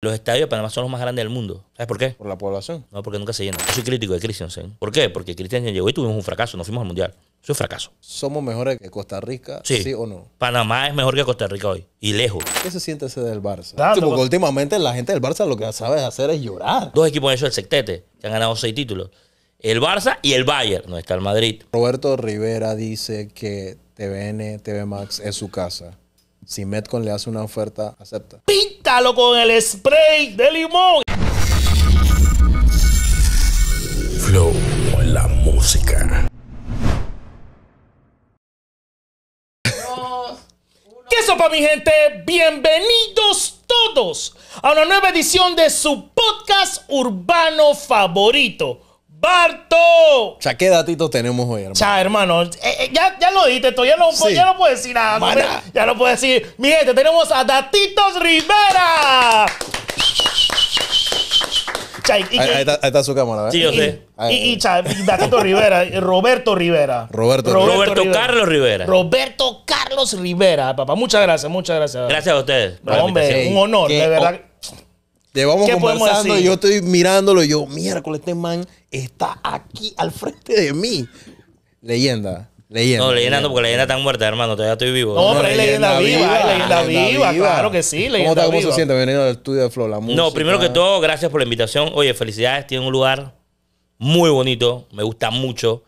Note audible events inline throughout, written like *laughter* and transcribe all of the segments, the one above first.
Los estadios de Panamá son los más grandes del mundo. ¿Sabes por qué? Por la población. No, porque nunca se llenan. Yo soy crítico de Christensen. ¿Por qué? Porque Christensen llegó y tuvimos un fracaso. Nos fuimos al mundial. Eso es un fracaso. ¿Somos mejores que Costa Rica? Sí. o no? Panamá es mejor que Costa Rica hoy. Y lejos. ¿Qué se siente ese del Barça? Claro, Sí, porque pero- últimamente la gente del Barça lo que sabe hacer es llorar. Dos equipos han hecho el sectete. Que han ganado seis títulos. El Barça y el Bayern. No está el Madrid. Roberto Rivera dice que TVN, TV Max es su casa. Si Metcon le hace una oferta, acepta. Con el spray de limón. Flow, la música. ¿Qué sopa, mi gente? Bienvenidos todos a una nueva edición de su podcast urbano favorito. Barto. O sea, ¿qué datitos tenemos hoy, hermano? Cha, hermano, eh, eh, ya, ya lo dijiste tú, ya no, Sí. ya no puedo decir nada. Hombre. Ya no puedo decir. Mi gente, tenemos a Datitos Rivera. Cha, y, y- Ahí, ahí está, ahí está su cámara, ¿ves? Sí, yo sé. y, y- y, Datito Rivera, y Roberto Rivera. Roberto Roberto Carlos Rivera. Roberto Carlos Rivera, papá. Muchas gracias, muchas gracias. Gracias a ustedes. No, hombre, un honor, de verdad. Llevamos ¿Qué podemos conversando y yo estoy mirándolo y yo, miércoles, este man está aquí al frente de mí. Leyenda, leyenda. No, leyenda no, porque leyenda está muerta, hermano. Todavía estoy vivo. No, pero es leyenda viva, es leyenda viva, claro que sí, ¿Cómo, leyenda está, ¿Cómo viva. se siente venir al estudio de Flow? La música. No, primero que todo, gracias por la invitación. Oye, felicidades, tiene un lugar muy bonito, me gusta mucho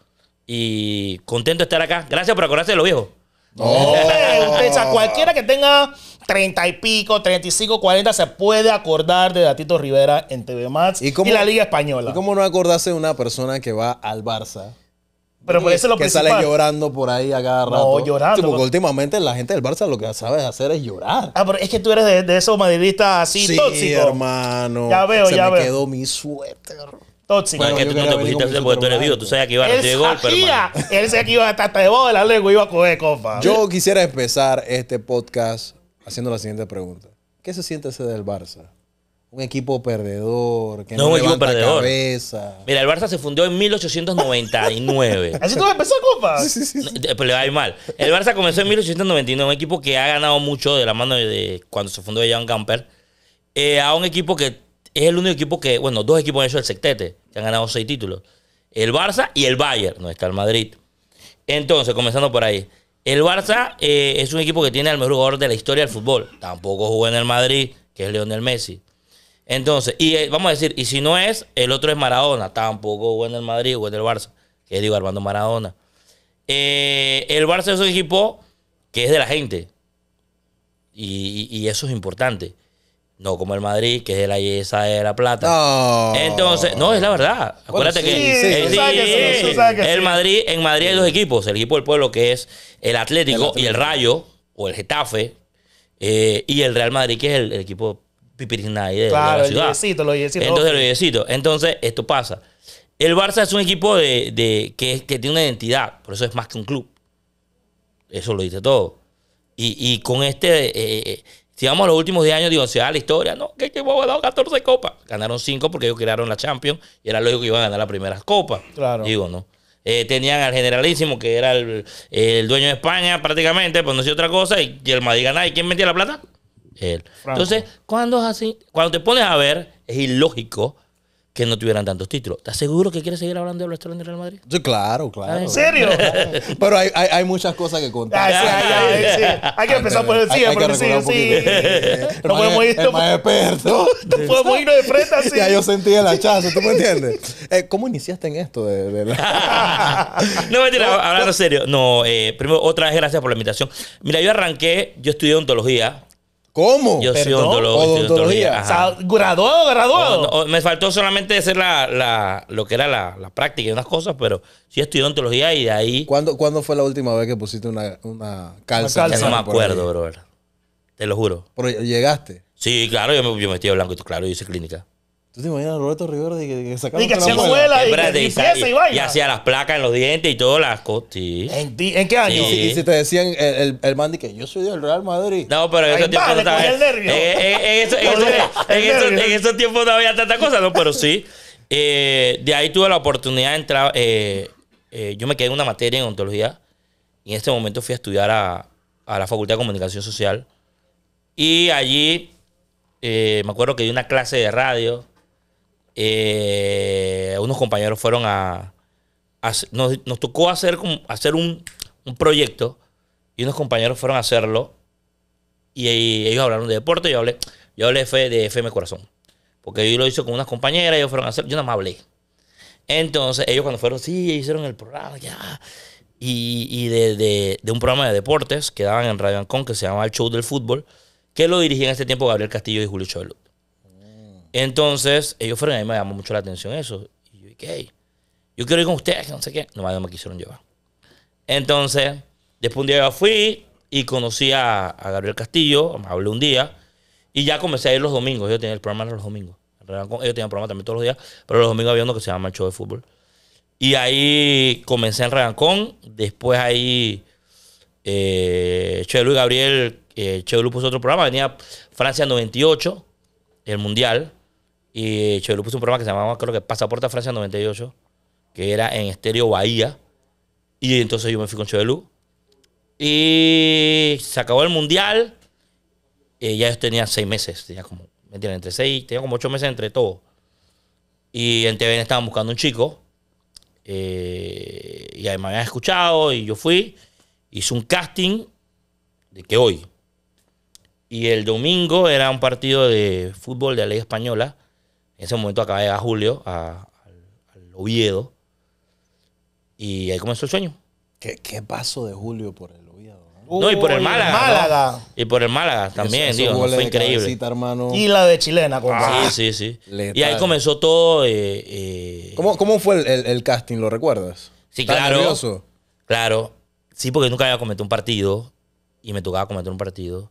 y contento de estar acá. Gracias por acordarse de lo viejo. No. Usted, *laughs* usted, o sea, cualquiera que tenga 30 y pico, 35, 40 se puede acordar de Datito Rivera en TV Max y, cómo- la Liga Española. ¿Y cómo no acordarse de una persona que va al Barça? Pero por eso es lo que principal. sale llorando por ahí a cada No, llorando, Sí, porque pero- últimamente la gente del Barça lo que sabe hacer es llorar. Ah, pero es que tú eres de, de esos madridistas así sí, tóxicos. hermano. Ya veo, Se ya me veo. quedó mi suéter. Tóxicos. Bueno, es que tú no te pusiste así porque tú eres vivo. Tú sabes que iba a Él recibir hermano. Él sabía que iba a estar debajo de la lengua y iba a coger copa. Yo quisiera empezar este podcast haciendo la siguiente pregunta. ¿Qué se siente ese del Barça? Un equipo perdedor, que No, no, un equipo levanta perdedor. cabeza. Mira, el Barça se fundó en 1899. *laughs* ¿Así tú empezó copa? Eh, Pues le va a ir mal. El Barça comenzó en 1899, un equipo que ha ganado mucho de la mano de, de cuando se fundó Jan Camper, eh, a un equipo que es el único equipo que, bueno, dos equipos han hecho el sectete, que han ganado seis títulos. El Barça y el Bayern, no está el Madrid. Entonces, comenzando por ahí. El Barça eh, es un equipo que tiene al mejor jugador de la historia del fútbol. Tampoco jugó en el Madrid, que es Lionel Messi. Entonces, y eh, vamos a decir, y si no es, el otro es Maradona. Tampoco jugó en el Madrid, jugó en el Barça, que es Armando Maradona. Eh, el Barça es un equipo que es de la gente. Y eso es importante. No como el Madrid, que es de la esa de la plata. No. Entonces, no, es la verdad. Acuérdate sí, que, sí, sí, el. Madrid, en Madrid hay dos equipos, el equipo del pueblo que es el Atlético, y el Rayo, o el Getafe, eh, y el Real Madrid, que es el, el equipo pipirinay de, de Claro, la el ciudad. yeyecito, los yeyecitos. Entonces, los yeyecitos. Entonces, esto pasa. El Barça es un equipo de, de- que, que tiene una identidad, por eso es más que un club. Eso lo dice todo. Y, y con este, eh, eh, si vamos a los últimos 10 años, digo, se da la historia, ¿no? Que equipo ha ganado 14 copas. Ganaron 5 porque ellos crearon la Champions y era lógico que iban a ganar las primeras copas. Claro. Digo, ¿no? Eh, tenían al generalísimo, que era el, el dueño de España prácticamente, pues no sé otra cosa, y, y el Madrid ganaba. ¿Y quién metía la plata? Él. Franco. Entonces, cuando es así, cuando te pones a ver, es ilógico que no tuvieran tantos títulos. ¿Estás seguro que quieres seguir hablando de Barcelona y Real Madrid? Sí, claro, claro. ¿En serio? *laughs* Pero hay, hay, hay muchas cosas que contar. Ah, sí, hay, hay, sí. Hay que empezar por el sí, hay por el sí, sí. *laughs* No podemos ir, El no, más experto. *laughs* no podemos irnos de frente así. Ya yo sentí el hachazo, ¿tú me entiendes? Eh, ¿Cómo iniciaste en esto? De, de la- no, mentira, hablando serio. No, eh, primero, otra vez gracias por la invitación. Mira, yo arranqué, yo estudié odontología. ¿Cómo? Yo soy estudié Odontología. O sea, graduado, graduado. No, me faltó solamente hacer la, la- lo que era la, la práctica y unas cosas, pero sí estudié odontología y de ahí ¿Cuándo, ¿Cuándo fue la última vez que pusiste una, una calza? Una ya no me acuerdo, brother. Te lo juro. Pero llegaste. Sí, claro, yo me, yo me metí de blanco claro, yo hice clínica. ¿Tú te imaginas a Roberto Rivera de que, que sacaba Y que muela? muela y, Espérate, y y, pieza y y- hacía las placas en los dientes y todas las cosas. Sí. ¿En, ti- en qué año? Sí. Y si te decían el, el, el man de que yo soy del Real Madrid. No, pero en esos tiempos no estaba. en esos- tiempos no había tanta cosa, ¿no? Pero sí. Eh, de ahí tuve la oportunidad de entrar. eh, eh, yo me quedé en una materia en ontología. Y en este momento fui a estudiar a, a la Facultad de Comunicación Social. Y allí eh, me acuerdo que di una clase de radio. Eh, unos compañeros fueron a. nos, tocó hacer, hacer un, proyecto y unos compañeros fueron a hacerlo. Y, ellos hablaron de deporte. Yo hablé, yo hablé de FM Corazón. Porque yo lo hice con unas compañeras, ellos fueron a hacer. Yo nada más hablé. Entonces, ellos cuando fueron, sí, hicieron el programa. Y, y de, de- un programa de deportes que daban en Radio Ancon que se llamaba El Show del Fútbol, que lo dirigían en ese tiempo Gabriel Castillo y Julio Chovelut. Entonces, ellos fueron, a mí me llamó mucho la atención eso. Y yo dije, "Hey, yo quiero ir con ustedes, no sé qué. Nomás no me quisieron llevar. Entonces, después un día yo fui y conocí a, Gabriel Castillo, me hablé un día, y ya comencé a ir los domingos. Yo tenía el programa los domingos. Ellos tenían programa también todos los días, pero los domingos había uno que se llama El Show de Fútbol. Y ahí comencé en Redancón. Después ahí eh, y Gabriel, eh, puso otro programa. Venía Francia 98, el Mundial. Y Chelo puso un programa que se llamaba, creo que Pasaporte a Francia 98, que era en Estéreo Bahía. Y entonces yo me fui con Chelo. Y se acabó el Mundial. Eh, ya yo tenía seis meses. Tenía como. Entre seis, tenía como ocho meses entre todos. Y en TVN estaban buscando un chico. eh, y ahí me habían escuchado y yo fui. Hice un casting de que hoy. Y el domingo era un partido de fútbol de la Liga Española. En ese momento acaba de llegar Julio a- al, al Oviedo. Y ahí comenzó el sueño. ¿Qué, qué paso de Julio por el Oviedo? ¿no? No, y por el Málaga. Y por el Málaga también, Esos digo, fue increíble. cabecita, hermano. Y la de chilena, compadre. Sí, sí, sí. Letal. Y ahí comenzó todo. eh, eh, ¿Cómo, cómo fue el, el- el casting? ¿Lo recuerdas? Sí, ¿Estás claro. nervioso? Claro. Sí, porque nunca había cometido un partido. Y me tocaba cometer un partido.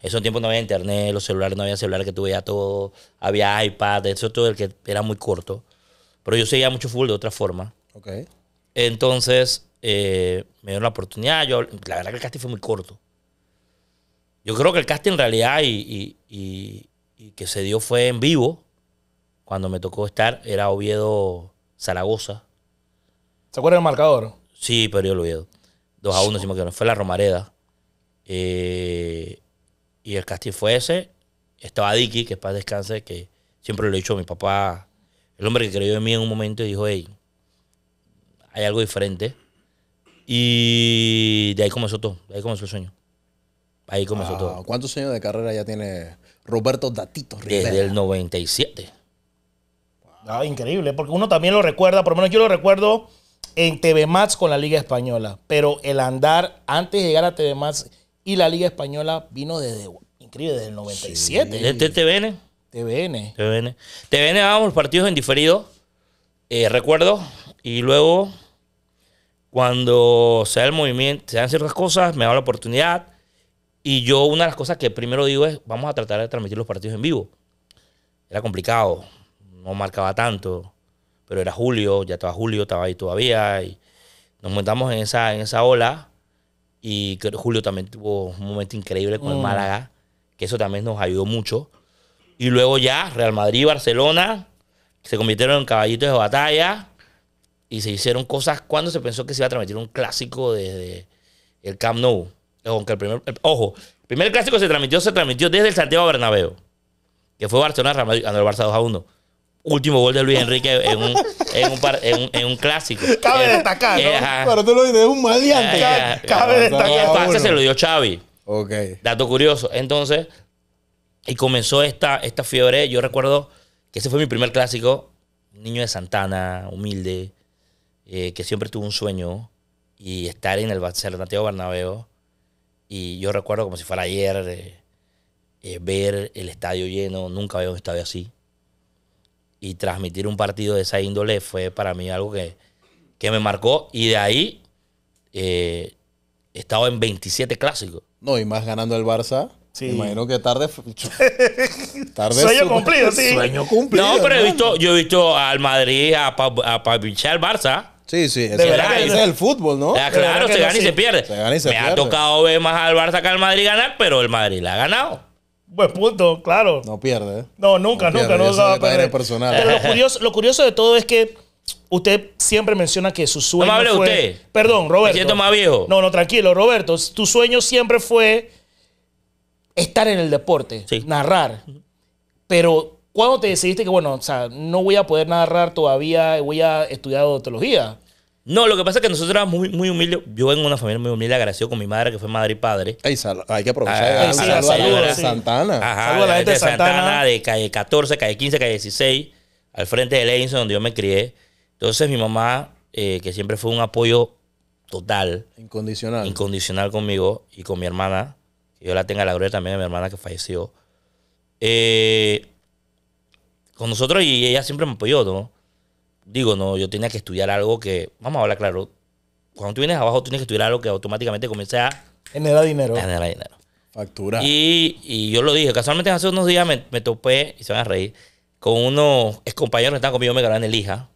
Esos tiempos no había internet, los celulares no había celulares que tuviera todo. Había iPad, eso todo el que era muy corto. Pero yo seguía mucho fútbol de otra forma. Ok. Entonces, eh, me dieron la oportunidad. Yo, la verdad que el casting fue muy corto. Yo creo que el casting en realidad y, y- y- y que se dio fue en vivo. Cuando me tocó estar, era Oviedo Zaragoza. ¿Se acuerdan del marcador? Sí, pero yo lo Oviedo. 2 a 1, si me. Fue la Romareda. Eh, y el casting fue ese. Estaba Dicky, que para descanse, que siempre lo he dicho a mi papá, el hombre que creyó en mí en un momento y dijo, hey, hay algo diferente. Y de ahí comenzó todo. De ahí comenzó el sueño. Ahí comenzó Wow, todo. ¿Cuántos años de carrera ya tiene Roberto Datito Rivera? Desde el 97. Ah, increíble, porque uno también lo recuerda, por lo menos yo lo recuerdo en TV Mats con la Liga Española, pero el andar antes de llegar a TV Mats y la Liga Española vino desde, increíble, desde el 97. Desde TVN. TVN. TVN. TVN dábamos los partidos en diferido, eh, recuerdo, y luego cuando se da el movimiento, se dan ciertas cosas, me da la oportunidad, y yo una de las cosas que primero digo es, vamos a tratar de transmitir los partidos en vivo. Era complicado, no marcaba tanto, pero era Julio, ya estaba Julio, estaba ahí todavía, y nos montamos en esa, en esa ola, y Julio también tuvo un momento increíble con el Mm. Málaga, que eso también nos ayudó mucho. Y luego ya Real Madrid y Barcelona se convirtieron en caballitos de batalla y se hicieron cosas cuando se pensó que se iba a transmitir un clásico desde el Camp Nou. Aunque el primer, el- ojo, el primer clásico se transmitió, se transmitió desde el Santiago Bernabéu, que fue Barcelona Real Madrid, ganó el Barça 2 a 1. Último gol de Luis Enrique en un, en un, par- en un- en un clásico. Cabe Eh, destacar, ¿no? eh. Pero tú lo dices, es un maleante. Eh, cabe eh, destacar. Y el pase Uno. se lo dio Xavi. Ok. Dato curioso. Entonces, y comenzó esta, esta fiebre. Yo recuerdo que ese fue mi primer clásico. Un niño de Santana, humilde, eh, que siempre tuvo un sueño. Y estar en el Santiago Bernabéu. Y yo recuerdo como si fuera ayer eh, eh, ver el estadio lleno. Nunca había un estadio así. Y transmitir un partido de esa índole fue para mí algo que, que me marcó. Y de ahí eh, he estado en 27 clásicos. No, y más ganando el Barça. Sí. Me imagino que tarde. *laughs* tarde Sueño su- cumplido, sí. Sueño cumplido. No, pero he visto, yo he visto al Madrid a, a pa- pinchar al Barça. Sí, sí. Ese, De verdad ese es el fútbol, ¿no? Ah, claro, se gana y sí. se pierde. Se gana y se Me ha tocado ver más al Barça que al Madrid ganar, pero el Madrid la ha ganado. Buen punto, claro. No pierde. ¿eh? No, nunca, No nunca, pierde, no se va a perder. personal. Pero lo curioso, lo curioso de todo es que usted siempre menciona que su sueño hable fue... usted. Perdón, Roberto. Me siento más viejo. No, no, tranquilo, Roberto. Tu sueño siempre fue estar en el deporte, Sí. narrar. Pero, ¿cuándo te decidiste que, bueno, o sea, no voy a poder narrar todavía, voy a estudiar odontología? No, lo que pasa es que nosotros éramos muy, muy humildes. Yo vengo de una familia muy humilde, agradecido con mi madre, que fue madre y padre. Ay, sal- hay que aprovechar. Ah, sí, saludo a la saludos, gente de sí. Santana. Ajá, Saludos a la gente de Santana, Santana. de calle 14, calle 15, calle 16, al frente de Leinson, donde yo me crié. Entonces, mi mamá, eh, que siempre fue un apoyo total, Incondicional. incondicional conmigo y con mi hermana, que yo la tenga la gloria también de mi hermana que falleció. eh, con nosotros y ella siempre me apoyó, ¿no? Digo, no, yo tenía que estudiar algo que, vamos a hablar claro, cuando tú vienes abajo tienes que estudiar algo que automáticamente comience a Genera dinero. generar dinero. Factura. Y, y yo lo dije, casualmente hace unos días me, me topé, y se van a reír, con unos ex compañeros que estaban conmigo, me gradué en el IJA.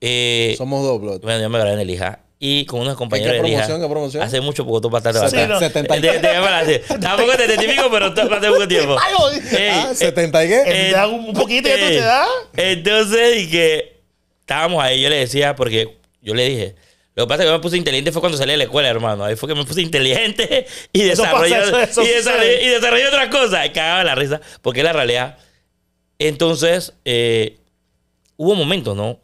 Eh, Somos dos, Blood. bueno, yo me gradué en el IJA. Y con unos compañeros qué IJA. promoción, qué promoción? Hace mucho poco tú pasaste Sí, bastante. no. 70 y- Te- te- te- te- te- Tampoco te identifico, pero tú hace mucho tiempo. *laughs* Ey, Ah, eh, 70 y qué? Eh, ¿Te da un poquito y esto te da? Entonces, y que estábamos ahí, yo le decía, porque yo le dije, lo que pasa es que yo me puse inteligente fue cuando salí de la escuela, hermano. Ahí fue que me puse inteligente *laughs* y desarrollé, pasa, eso- eso y desarrollé, y desarrollé otras cosas. Y cagaba la risa, porque es la realidad. Entonces, eh, hubo momentos, ¿no?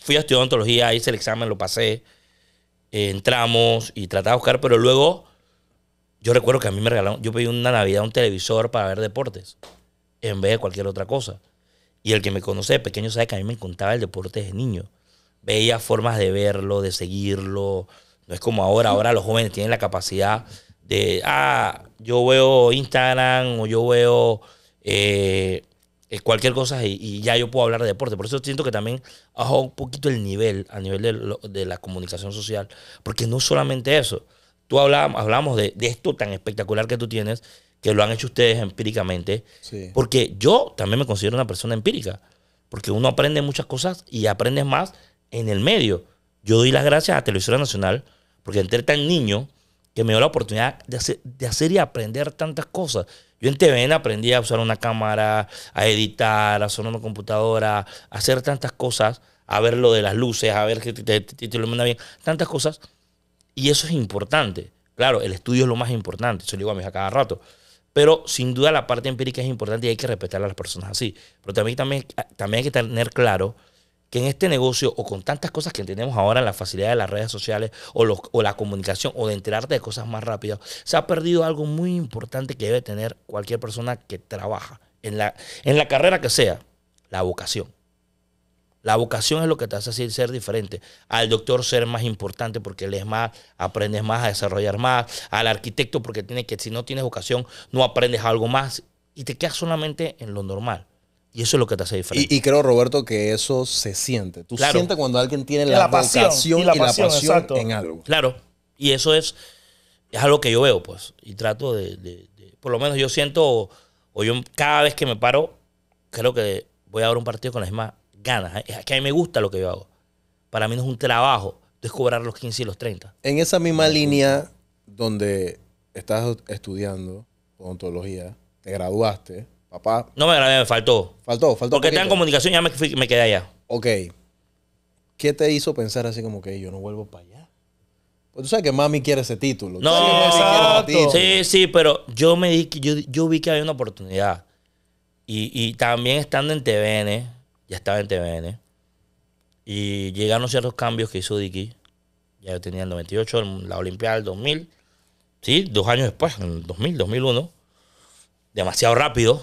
Fui a estudiar odontología, hice el examen, lo pasé, eh, entramos y trataba de buscar, pero luego yo recuerdo que a mí me regalaron, yo pedí una Navidad un televisor para ver deportes, en vez de cualquier otra cosa. Y el que me conoce de pequeño sabe que a mí me encantaba el deporte desde niño. Veía formas de verlo, de seguirlo. No es como ahora, ahora los jóvenes tienen la capacidad de, ah, yo veo Instagram o yo veo eh, cualquier cosa y, ya yo puedo hablar de deporte. Por eso siento que también bajó un poquito el nivel a nivel de, lo- de la comunicación social. Porque no solamente eso. Tú hablamos de, de esto tan espectacular que tú tienes, que lo han hecho ustedes empíricamente. Sí. Porque yo también me considero una persona empírica. Porque uno aprende muchas cosas y aprendes más en el medio. Yo doy las gracias a Televisión Nacional porque entré tan niño que me dio la oportunidad de hacer, de hacer y aprender tantas cosas. Yo en TVN aprendí a usar una cámara, a editar, a usar una computadora, a hacer tantas cosas, a ver lo de las luces, a ver que te, te- te- te ilumina bien, tantas cosas. Y eso es importante. Claro, el estudio es lo más importante, eso lo digo a mi hija cada rato. Pero sin duda la parte empírica es importante y hay que respetar a las personas así. Pero también, también, también hay que tener claro que en este negocio o con tantas cosas que tenemos ahora la facilidad de las redes sociales o, los- o la comunicación o de enterarte de cosas más rápidas, se ha perdido algo muy importante que debe tener cualquier persona que trabaja en la, en la carrera que sea, la vocación. La vocación es lo que te hace así ser diferente. Al doctor ser más importante porque lees más, aprendes más a desarrollar más. Al arquitecto porque tiene que, si no tienes vocación, no aprendes algo más y te quedas solamente en lo normal. Y eso es lo que te hace diferente. Y, y creo, Roberto, que eso se siente. Tú Claro. sientes cuando alguien tiene La la, pasión, vocación y y la la pasión, en algo. Claro. Y eso es, es algo que yo veo, pues. Y trato de, de- de- por lo menos yo siento, o yo cada vez que me paro, creo que voy a dar un partido con las mismas ganas. Es que a mí me gusta lo que yo hago. Para mí no es un trabajo, es cobrar los 15 y los 30. En esa misma línea donde estás estudiando odontología, te graduaste, papá, No me grabé, me faltó. faltó, faltó. Porque está en comunicación, ya me, fui- me quedé allá. Ok. ¿Qué te hizo pensar así como que yo no vuelvo para allá? Pues tú sabes que mami quiere ese título. No, exacto. título. Sí, sí, pero yo me di que yo, yo vi que había una oportunidad. Y, y también estando en TVN, ya estaba en TVN, y llegaron ciertos cambios que hizo Dicky. Ya yo tenía el 98, el- la Olimpiada del 2000. Sí, dos años después, en el 2000, 2001. Demasiado rápido.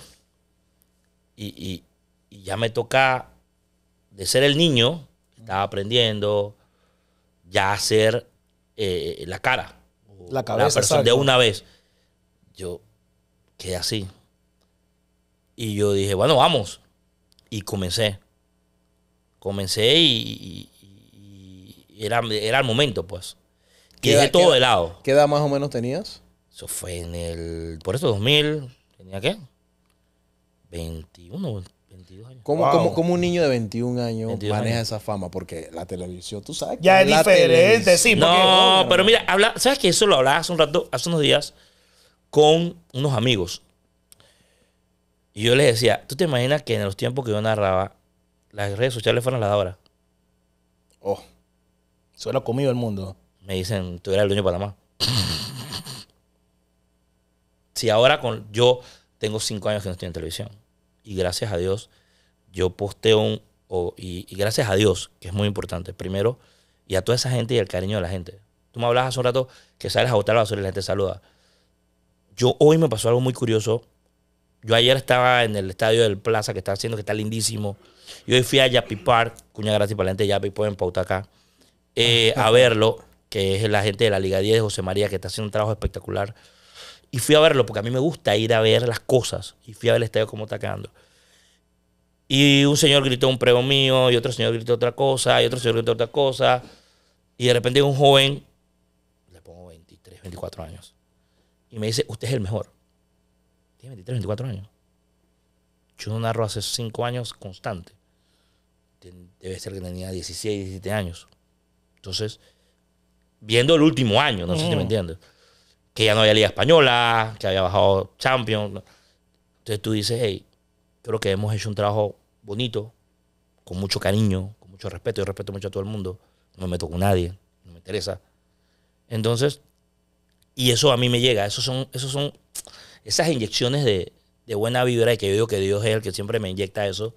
Y, y- y ya me toca de ser el niño, que estaba aprendiendo, ya hacer eh, la cara. La cabeza, persona de una vez. Yo quedé así. Y yo dije, bueno, vamos. Y comencé. Comencé y, y- y era, era el momento, pues. Y ¿Qué edad- dejé todo de lado. ¿Qué edad más o menos tenías? Eso fue en el. Por eso, 2000. ¿Tenía qué? 21, 22 años. ¿Cómo, Wow. cómo- cómo un niño de 21 años 22 maneja años. esa fama? Porque la televisión, tú sabes que Ya es diferente, sí. porque- No, pero mira, habla, ¿sabes que Eso lo hablaba hace un rato, hace unos días, con unos amigos. Y yo les decía, ¿tú te imaginas que en los tiempos que yo narraba, las redes sociales fueran las de ahora? Oh, ha comido el mundo. Me dicen, tú eras el dueño de Panamá. si ahora con yo tengo cinco años que no estoy en televisión. Y gracias a Dios, yo posteo un. o- y, y gracias a Dios, que es muy importante, primero, y a toda esa gente y el cariño de la gente. Tú me hablabas hace un rato que sales a botar la basura y la gente saluda. Yo hoy me pasó algo muy curioso. Yo ayer estaba en el estadio del Plaza que está haciendo, que está lindísimo. Y hoy fui a Yapi Park, cuña gratis para la gente de Yapi, pueden pautar acá, eh, a verlo, que es la gente de la Liga 10 de José María, que está haciendo un trabajo espectacular. Y fui a verlo porque a mí me gusta ir a ver las cosas. Y fui a ver el estadio cómo está. Y un señor gritó un prego mío, y otro señor gritó otra cosa, y otro señor gritó otra cosa. Y de repente un joven, le pongo 23, 24 años, y me dice, usted es el mejor. Tiene 23, 24 años. Yo no narro hace 5 años constante. Debe ser que tenía 16, 17 años. Entonces, viendo el último año, no sé si me entiendes, que ya no había Liga Española, que había bajado Champions. Entonces tú dices, hey, creo que hemos hecho un trabajo bonito, con mucho cariño, con mucho respeto. Yo respeto mucho a todo el mundo. No me meto con nadie, no me interesa. Entonces, y eso a mí me llega. Esos son, esos son esas inyecciones de, de buena vibra y que yo digo que Dios es el que siempre me inyecta eso,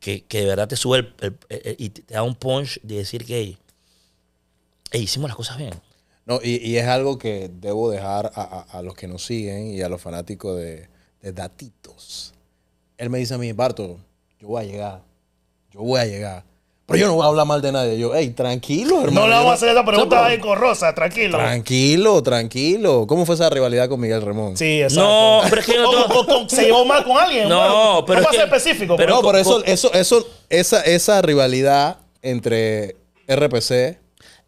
que, que de verdad te sube el- y te da un punch de decir que hey, hicimos las cosas bien. No, y, y es algo que debo dejar a, a- a los que nos siguen y a los fanáticos de, de datitos. Él me dice a mí, Barto, yo voy a llegar. Yo voy a llegar. Pero yo no voy a hablar mal de nadie. Yo, hey, tranquilo, hermano. No le vamos a hacer esa No, pregunta con Rosa, tranquilo. Tranquilo, tranquilo. ¿Cómo fue esa rivalidad con Miguel Remón? Sí, exacto. No, pero es que yo no O- tengo- o- o- se llevó mal con alguien. No, bueno, pero Vamos es a ser que- específico. pero- no, pero eso, eso, eso, esa, esa rivalidad entre RPC,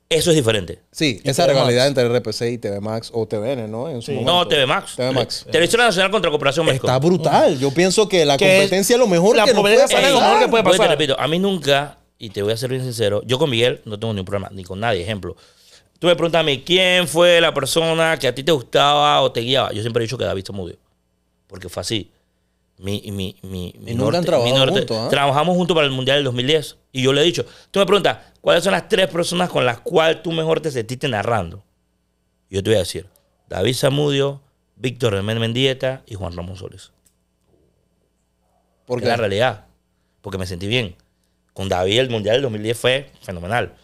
Eso es diferente. sí, esa TV rivalidad Max. entre RPC y TV Max o TVN, ¿no? En su Sí. momento. No, TV Max. TV Max. Televisión Nacional contra Cooperación México. Está brutal. Yo pienso que la Que competencia es lo mejor la que nos puede es lo pasar. mejor que puede Pues te pasar. repito, a mí nunca, y te voy a ser bien sincero, yo con Miguel no tengo ningún problema, ni con nadie. Ejemplo, tú me preguntas a mí, ¿quién fue la persona que a ti te gustaba o te guiaba? Yo siempre he dicho que David Zamudio, porque fue así. Mi, mi, mi, mi trabajado juntos, ¿ah? Trabajamos juntos para el Mundial del 2010. Y yo le he dicho, tú me preguntas, ¿cuáles son las tres personas con las cuales tú mejor te sentiste narrando? Yo te voy a decir, David Zamudio, Víctor Remén Mendieta y Juan Ramón Solís. Porque la realidad. Porque me sentí bien. Con David el Mundial del 2010 fue fenomenal.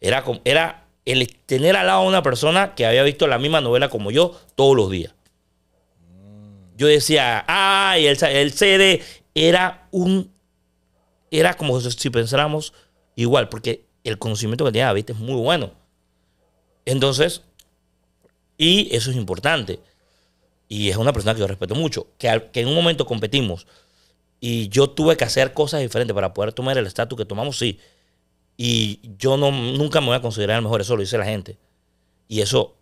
Era, era el tener al lado a una persona que había visto la misma novela como yo todos los días. Yo decía, ay, el, el CD era un... Era como si pensáramos igual, porque el conocimiento que tenía David es muy bueno. Entonces, y eso es importante. Y es una persona que yo respeto mucho. Que, que en un momento competimos y yo tuve que hacer cosas diferentes para poder tomar el estatus que tomamos, sí. Y yo no, nunca me voy a considerar el mejor, eso lo dice la gente. Y eso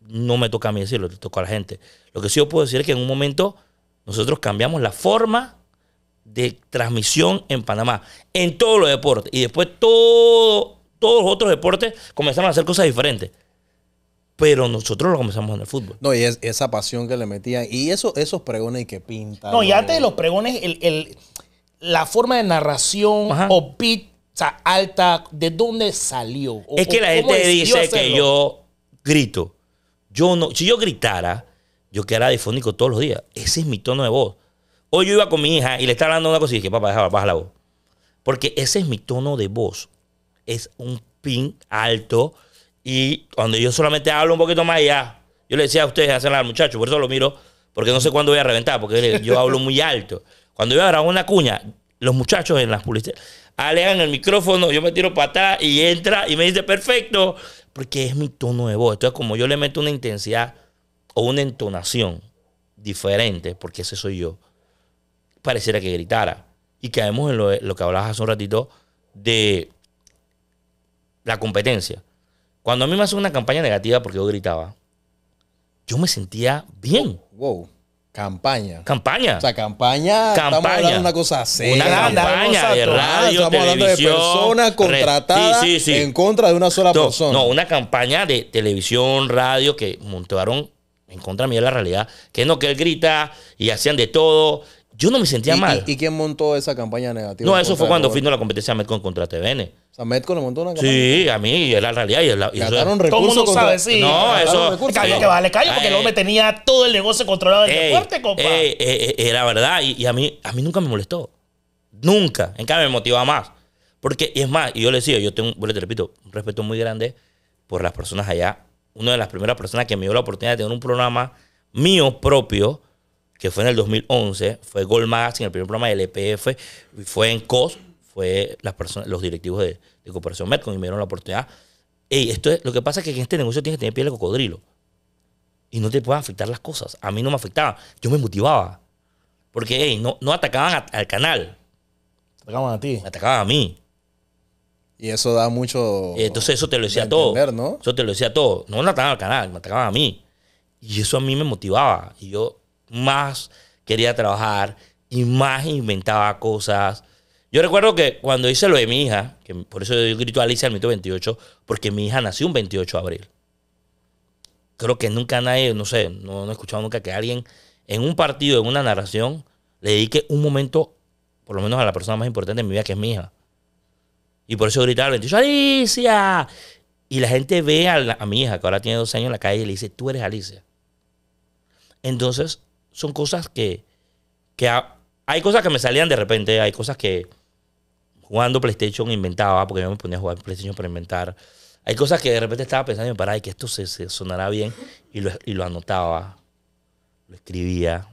no me toca a mí decirlo, le toca a la gente. Lo que sí yo puedo decir es que en un momento nosotros cambiamos la forma de transmisión en Panamá, en todos los deportes. Y después todo, todos los otros deportes comenzaron a hacer cosas diferentes. Pero nosotros lo comenzamos en el fútbol. No, y es, esa pasión que le metían. Y eso, esos pregones que pintan. No, y antes de los pregones, el, el- la forma de narración Ajá. o beat o sea, alta, ¿de dónde salió? O- Es que la gente dice que yo grito. Yo no, si yo gritara, yo quedara difónico todos los días. Ese es mi tono de voz. Hoy yo iba con mi hija y le estaba hablando una cosa y dije, papá, deja, baja la voz. Porque ese es mi tono de voz. Es un pin alto y cuando yo solamente hablo un poquito más ya, yo le decía a ustedes, hacerle al muchacho, por eso lo miro, porque no sé cuándo voy a reventar, porque yo hablo muy alto. Cuando yo grabo una cuña, los muchachos en las publicidades alegan el micrófono, yo me tiro para atrás y entra y me dice perfecto, porque es mi tono de voz. Entonces, como yo le meto una intensidad o una entonación diferente, porque ese soy yo, pareciera que gritara. Y caemos en lo, lo que hablabas hace un ratito de la competencia. Cuando a mí me hacen una campaña negativa porque yo gritaba, yo me sentía bien. Wow. Campaña. Campaña. O sea, campaña. Estamos Campaña. hablando de una cosa seria. Una campaña de radio, estamos hablando de personas contratadas Sí, sí, sí. en contra de una sola No, persona. no, una campaña de televisión, radio que montaron en contra mía de la realidad. Que no, que él grita y hacían de todo. Yo no me sentía ¿Y, mal. y- y quién montó esa campaña negativa? no, eso fue cuando fui a la competencia Metcon contra TVN. O sea, Metco le montó una campaña. Sí, a mí era la realidad. Y, la- y Todo el mundo contra- sabe, sí. No, eso- recursos. Que bajarle callo porque el hombre tenía todo el negocio controlado del Ey, deporte, compa. ey, ey, ey, era verdad. Y, y a, mí, a mí nunca me molestó. Nunca. En cambio, me motivaba más. Porque, y es más, y yo le decía, yo tengo, bueno, te repito, un respeto muy grande por las personas allá. Una de las primeras personas que me dio la oportunidad de tener un programa mío propio, que fue en el 2011, fue Gold Magazine, el primer programa del EPF, y fue en COS, fue las personas, los directivos de, de Cooperación Metcon y me dieron la oportunidad. Ey, esto es, lo que pasa es que en este negocio tienes que tener piel de cocodrilo y no te pueden afectar las cosas. A mí no me afectaban. Yo me motivaba. Porque ey, no, no atacaban a- al canal, Tocamos a ti. me atacaban a mí. Y eso da mucho. Entonces eso te lo decía de todo. entender, ¿no? Eso te lo decía todo. No me atacaban al canal, me atacaban a mí. Y eso a mí me motivaba. Y yo más quería trabajar y más inventaba cosas. Yo recuerdo que cuando hice lo de mi hija, que por eso yo grito a Alicia al minuto 28, porque mi hija nació un 28 de abril. Creo que nunca nadie, no sé, no, he escuchado nunca que alguien en un partido, en una narración, le dedique un momento, por lo menos a la persona más importante de mi vida, que es mi hija. Y por eso gritaba al 28, ¡Alicia! Y la gente ve a, a mi hija, que ahora tiene 12 años en la calle, y le dice, tú eres Alicia. Entonces, son cosas que, que ha- hay cosas que me salían de repente, hay cosas que jugando PlayStation inventaba, porque yo me ponía a jugar PlayStation para inventar. Hay cosas que de repente estaba pensando y me paraba, y que esto se, se sonará bien, y lo, y lo anotaba, lo escribía.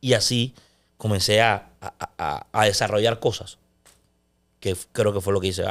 Y así comencé a, a- a- desarrollar cosas, que creo que fue lo que hice,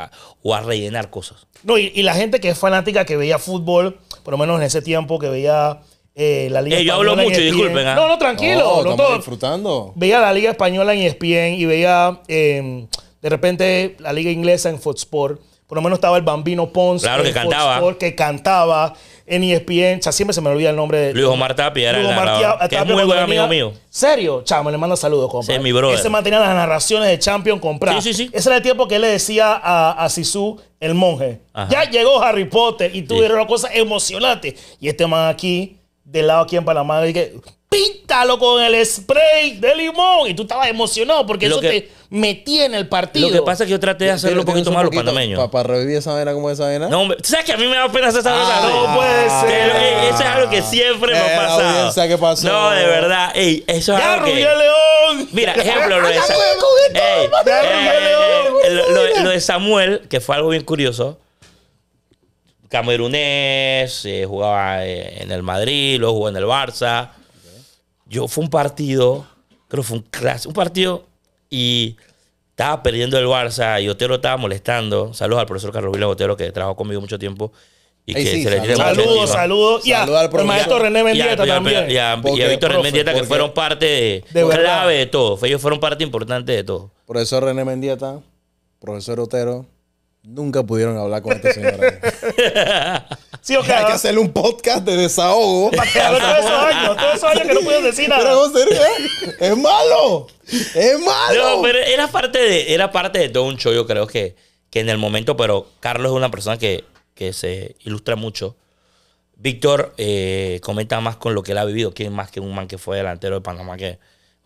o a rellenar cosas. No, y, y la gente que es fanática, que veía fútbol, por lo menos en ese tiempo, que veía eh, la Liga Eh, yo hablo mucho, ESPN. disculpen, ¿ah? No, no, tranquilo. No, no estamos todo. disfrutando. Veía la Liga Española en E ESPN y veía eh, de repente la Liga Inglesa en Footsport. Por lo menos estaba el Bambino Pons Claro, en que cantaba. Footsport, que cantaba en E ESPN. O sea, siempre se me olvida el nombre de Luis Omar Tapia era Luis el Omar narrador, Tia- que es Tapia muy cuando buen amigo mío. ¿Serio? Chamo, le manda saludos, compa. Sí, es mi brother. Ese mantenía las narraciones de Champion compradas. Sí, sí, sí. Ese era el tiempo que él le decía a, a Sisu, el monje, Ajá. ya llegó Harry Potter y tú Sí. eres una cosa emocionante. Y este man aquí, del lado aquí en Panamá, dije, píntalo con el spray de limón. Y tú estabas emocionado porque Lo eso que- te metía en el partido. Lo que pasa es que yo traté de hacerlo un poquito más a los panameños. Para revivir esa vaina como esa vaina. No, hombre, ¿tú sabes que a mí me da pena hacer esa Ah, cosa? no puede ser. Que Eso es algo que siempre me Eh, ha pasado. ¿qué pasó? No, de verdad. Ey, eso es ¡Ya, algo que... Rubio León! Mira, *laughs* ejemplo, lo de, Sa- Ey, lo- lo de Samuel, que fue algo bien curioso. Camerunés, eh, jugaba eh, en el Madrid, luego jugó en el Barça. Yo fue un partido, creo que fue un clásico, un partido y estaba perdiendo el Barça y Otero estaba molestando. Saludos al profesor Carlos Vila Otero que trabajó conmigo mucho tiempo y que sí, se le tiene saludos. mucho Saludos. Y al maestro René Y a, Mendieta y a- también. y a- y a Porque, Víctor profe, Mendieta que fueron parte de, De verdad. clave de todo. Ellos fueron parte importante de todo. Profesor René Mendieta, profesor Otero, nunca pudieron hablar con este señor. ahí. *laughs* Sí, ok. Hay que hacerle un podcast de desahogo. Para que hable todos esos años, todos esos años que no puedes decir Pero nada. ¿cómo sería? Es malo. Es malo. No, pero era parte de, era parte de todo un show, yo creo que, que en el momento, pero Carlos es una persona que, que se ilustra mucho. Víctor eh, comenta más con lo que él ha vivido, quién más que un man que fue delantero de Panamá que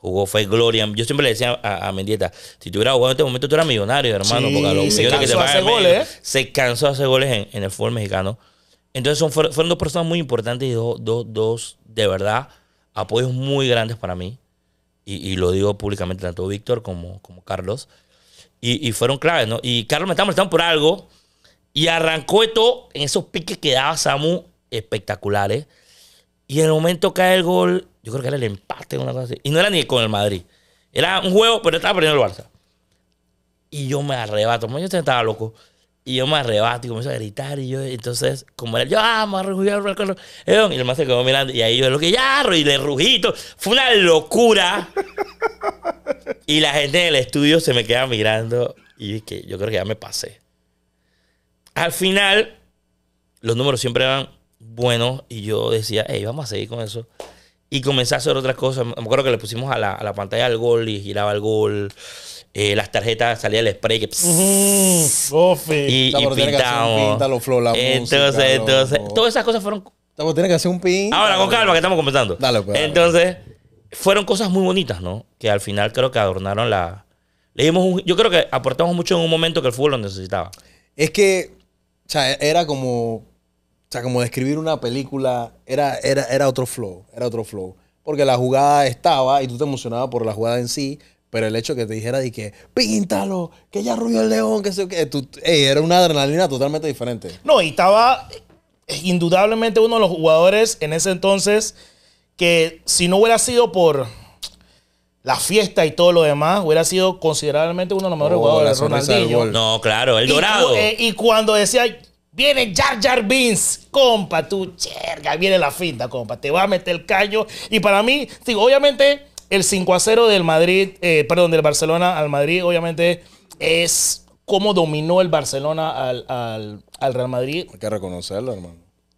jugó, fue Gloria. Yo siempre le decía a, a Mendieta, si tú hubieras jugado en este momento, tú eras millonario, hermano, Sí, porque a los se millones que te cansó de pagan goles, ¿eh? se cansó de hacer goles en, en el fútbol mexicano. Entonces son, fueron, fueron dos personas muy importantes y dos, dos, dos, de verdad, apoyos muy grandes para mí. Y, y lo digo públicamente, tanto Víctor como, como Carlos. Y, y fueron claves, ¿no? Y Carlos me estaba molestando por algo. Y arrancó esto en esos piques que daba Samu espectaculares. Y en el momento cae el gol, yo creo que era el empate una cosa así. Y no era ni con el Madrid. Era un juego, pero estaba perdiendo el Barça. Y yo me arrebato. Yo estaba loco. Y yo me arrebato y comienzo a gritar. Y yo, entonces, como era, yo, ah, me arrugí, Y el más se quedó mirando. Y ahí yo, lo que ya, y le rugito. Fue una locura. y la gente en el estudio se me queda mirando. Y dije, yo creo que ya me pasé. Al final, los números siempre eran buenos. Y yo decía, hey, vamos a seguir con eso. Y comencé a hacer otras cosas. Me acuerdo que le pusimos a la, a la pantalla el gol y giraba el gol. Eh, las tarjetas salía el spray que pss, y, y píntalo, flow, la entonces, música, entonces, loco. todas esas cosas fueron. Estamos tiene que hacer un pin. Ahora con calma que estamos comenzando. Dale, pues. Entonces, fueron cosas muy bonitas, ¿no? Que al final creo que adornaron la... Le dimos un- yo creo que aportamos mucho en un momento que el fútbol lo necesitaba. Es que, o sea, era como, o sea, como describir una película, era, era, era otro flow, era otro flow. Porque la jugada estaba y tú te emocionabas por la jugada en sí, pero el hecho que te dijera de que, píntalo, que ya rubió el león, que sé yo qué, tú- ey, era una adrenalina totalmente diferente. No, y estaba eh, indudablemente uno de los jugadores en ese entonces que si no hubiera sido por la fiesta y todo lo demás, hubiera sido considerablemente uno de los mejores Oh, jugadores, del Ronaldinho. gol. No, claro, el Y dorado. eh, Y, cuando decía, viene Jar Jar Binks, compa, tú, cherga, viene la finta, compa, te va a meter el caño. Y para mí, digo, obviamente, el 5 a 0 del Madrid, eh, perdón, del Barcelona al Madrid, obviamente, es cómo dominó el Barcelona al, al- al Real Madrid. Hay que reconocerlo, hermano.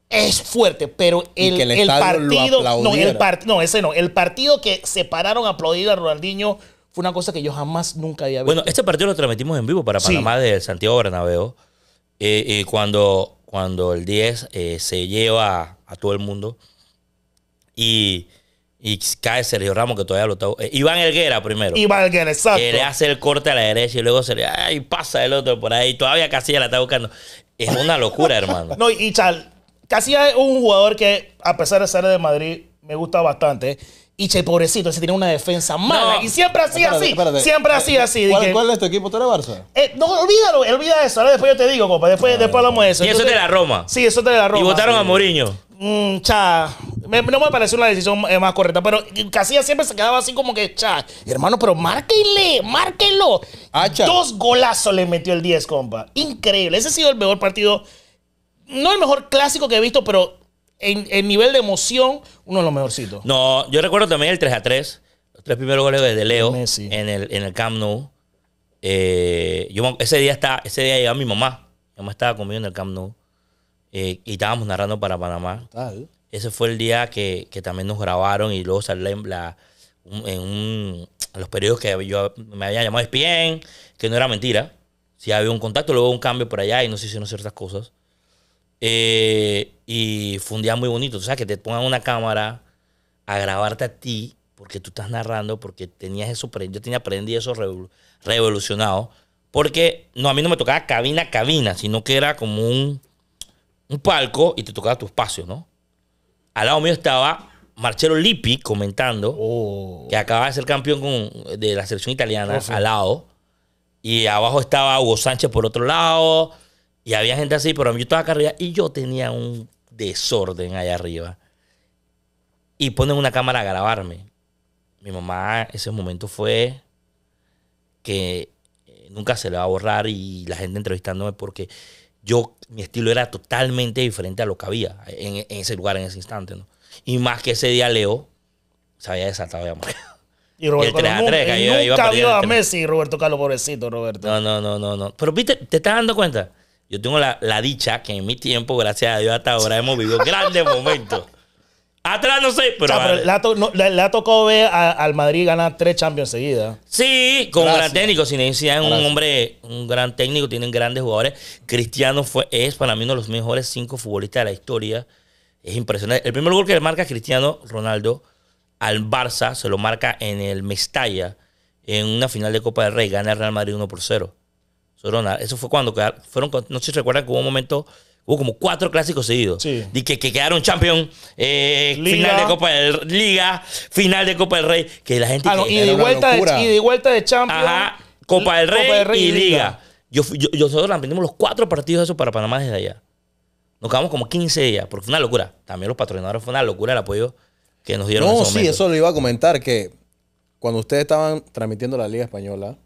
Es fuerte, pero Y el, que el el partido. No, el part- no, ese no. El partido que se pararon a aplaudir a Ronaldinho fue una cosa que yo jamás nunca había visto. Bueno, este partido lo transmitimos en vivo para Sí. Panamá de Santiago Bernabéu. Eh, eh, cuando, cuando el 10 eh, se lleva a todo el mundo y, y cae Sergio Ramos, que todavía lo está. eh, Iván Elguera primero. y Valguer, exacto. que le hace el corte a la derecha y luego se le. ¡Ay! Pasa el otro por ahí. Todavía Casilla la está buscando. Es una locura, hermano. *laughs* No, y Chal, Casilla es un jugador que, a pesar de ser de Madrid, me gusta bastante. Y che, pobrecito, ese tiene una defensa mala. No. y siempre así, Espérate, así. espérate. Siempre así, así. ¿Cuál, Dije, cuál es tu equipo? ¿Tú eres Barça? eh, no, olvídalo, olvida eso. Ahora después yo te digo, compa. Después, después hablamos de eso. Y eso es de la Roma. Sí, eso es de la Roma. Y votaron a. Mourinho. Mm, cha, me- no me pareció una decisión eh, más correcta, pero Casillas siempre se quedaba así como que, cha, hermano, pero márquenle, márquenlo. Hacha. Dos golazos le metió el 10, compa. Increíble. Ese ha sido el mejor partido, no el mejor clásico que he visto, pero en, en nivel de emoción, uno de los mejorcitos. No, yo recuerdo también el 3 a 3. Los tres primeros goles de Leo Messi. en el, en el Camp Nou. Eh, yo, ese día está, ese día llegaba mi mamá. Mi mamá estaba conmigo en el Camp Nou. eh, y estábamos narrando para Panamá. Tal. Ese fue el día que, que también nos grabaron y luego salió en, la- en, un- en los periódicos que yo me había llamado ESPN, que no era mentira. Si había un contacto, luego un cambio por allá y no se hicieron ciertas cosas. Eh, y fue un día muy bonito. Tú sabes que te pongan una cámara a grabarte a ti porque tú estás narrando, porque tenías eso, yo tenía aprendí eso revolu- revolucionado. Porque no, a mí no me tocaba cabina cabina, sino que era como un, un palco y te tocaba tu espacio, ¿no? Al lado mío estaba Marcelo Lippi comentando Oh. que acaba de ser campeón con- de la selección italiana al lado. Y abajo estaba Hugo Sánchez por otro lado. Y había gente así, pero yo estaba acá arriba y yo tenía un desorden allá arriba. Y ponen una cámara a grabarme. Mi mamá, ese momento fue que eh, nunca se le va a borrar y la gente entrevistándome porque yo, mi estilo era totalmente diferente a lo que había en, en ese lugar, en ese instante. ¿no? Y más que ese día Leo se había desatado ya. *laughs* Y Roberto el 3 a Carlos 3, nunca, que iba- iba nunca perdiendo vio a. Messi, Roberto Carlos, pobrecito, Roberto. No, no, no, no, no. Pero viste, ¿te estás dando cuenta? Yo tengo la, la dicha que en mi tiempo, gracias a Dios, hasta ahora hemos vivido grandes momentos. Atrás no sé, pero. O sea, pero le, ha to- no, le- le ha tocado ver a- al Madrid ganar tres Champions seguidas. Sí, con un gran técnico. Zinedine Zidane es un hombre, un gran técnico, tienen grandes jugadores. Cristiano fue, es para mí uno de los mejores cinco futbolistas de la historia. Es impresionante. El primer gol que le marca Cristiano Ronaldo al Barça se lo marca en el Mestalla, en una final de Copa del Rey. Gana el Real Madrid 1 por 0. Eso, fue cuando quedaron, fueron, no sé si recuerdan que hubo un momento, hubo como cuatro clásicos seguidos. Sí. De que, que quedaron campeón, eh, Liga. final de Copa del Liga, final de Copa del Rey, que la gente... Ah, no, y de, vuelta de, y de vuelta de Champions. Ajá. Copa del Rey, Copa del y Liga. Yo, fui- yo, yo- nosotros aprendimos los cuatro partidos de eso para Panamá desde allá. Nos quedamos como 15 días, porque fue una locura. También los patrocinadores fue una locura el apoyo que nos dieron en No, ese sí, momento. eso lo iba a comentar, que cuando ustedes estaban transmitiendo la Liga Española,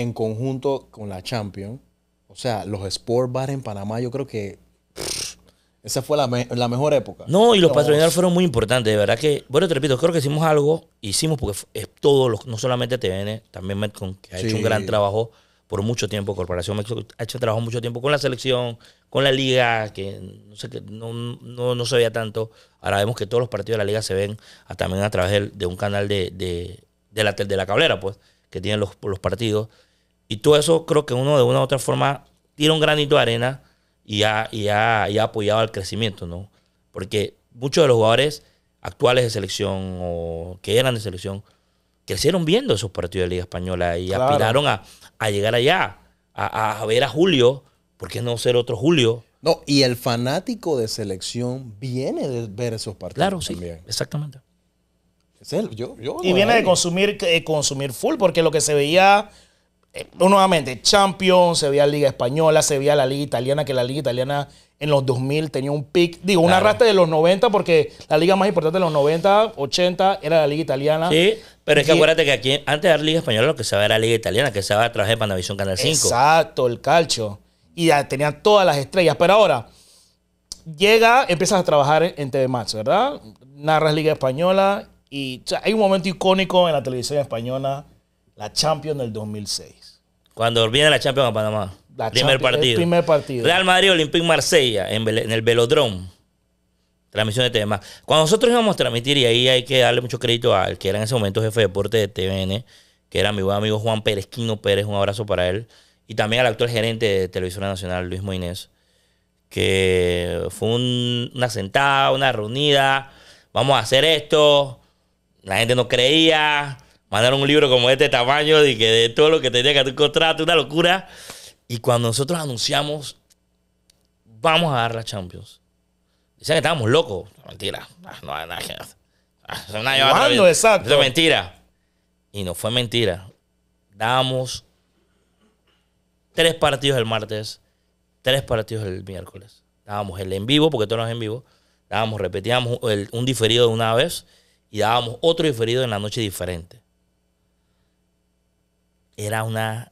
en conjunto con la Champions, o sea, los Sport Bar en Panamá, yo creo que pff, esa fue la, me- la mejor época. No, y los patrocinadores fueron muy importantes, de verdad que, bueno, te repito, creo que hicimos algo, hicimos porque es todo, los- no solamente TVN, también Metcon, que ha hecho un gran trabajo por mucho tiempo, Corporación Metcon ha hecho trabajo mucho tiempo con la selección, con la liga, que no sé que no, no, no se veía tanto. Ahora vemos que todos los partidos de la liga se ven a- también a través de, un canal de, de, de la, de la cablera, pues, que tienen los, los partidos. Y todo eso creo que uno de una u otra forma tira un granito de arena y ha, y ha, y ha apoyado al crecimiento, ¿no? Porque muchos de los jugadores actuales de selección o que eran de selección, crecieron viendo esos partidos de Liga Española y Claro. aspiraron a, a llegar allá, a, a ver a Julio, ¿por qué no ser otro Julio? No, y el fanático de selección viene de ver esos partidos Claro, sí, también. exactamente. Es el- yo, yo Y viene de consumir, eh, consumir full, porque lo que se veía, eh, nuevamente, Champions, se veía Liga Española, se veía la Liga Italiana, que la Liga Italiana en los 2000 tenía un pic, digo, una Claro. rata de los 90, porque la liga más importante de los 90, 80 era la Liga Italiana. Sí, pero es que Y- acuérdate que aquí, antes de la Liga Española, lo que se va era la Liga Italiana, que se va a través de Panavisión Canal 5. Exacto, el calcio. Y ya tenían todas las estrellas. Pero ahora, llega, empiezas a trabajar en, en TV Max, ¿verdad? Narras Liga Española y o sea, hay un momento icónico en la televisión española, la Champions del 2006. Cuando viene la Champions a Panamá. La primer Champions, el partido. primer partido. Real Madrid Olympique Marsella en, el Velodrome. Transmisión de TV. Cuando nosotros íbamos a transmitir, y ahí hay que darle mucho crédito al que era en ese momento jefe de deporte de TVN, que era mi buen amigo Juan Pérez, Quino Pérez, un abrazo para él. Y también al actual gerente de Televisión Nacional, Luis Moines, que fue un- una sentada, una reunida. Vamos a hacer esto. La gente no creía. Mandaron un libro como este tamaño de, que de todo lo que tenía que hacer un contrato, una locura. Y cuando nosotros anunciamos, vamos a dar la Champions. Dicen que estábamos locos. Mentira. Ah, No, otra ¿Cuándo? vida. Exacto. Eso es mentira. Y no fue mentira. Dábamos tres partidos el martes, tres partidos el miércoles. Dábamos el en vivo, porque todo no es en vivo. Dábamos, repetíamos el- un diferido de una vez y dábamos otro diferido en la noche diferente. Era una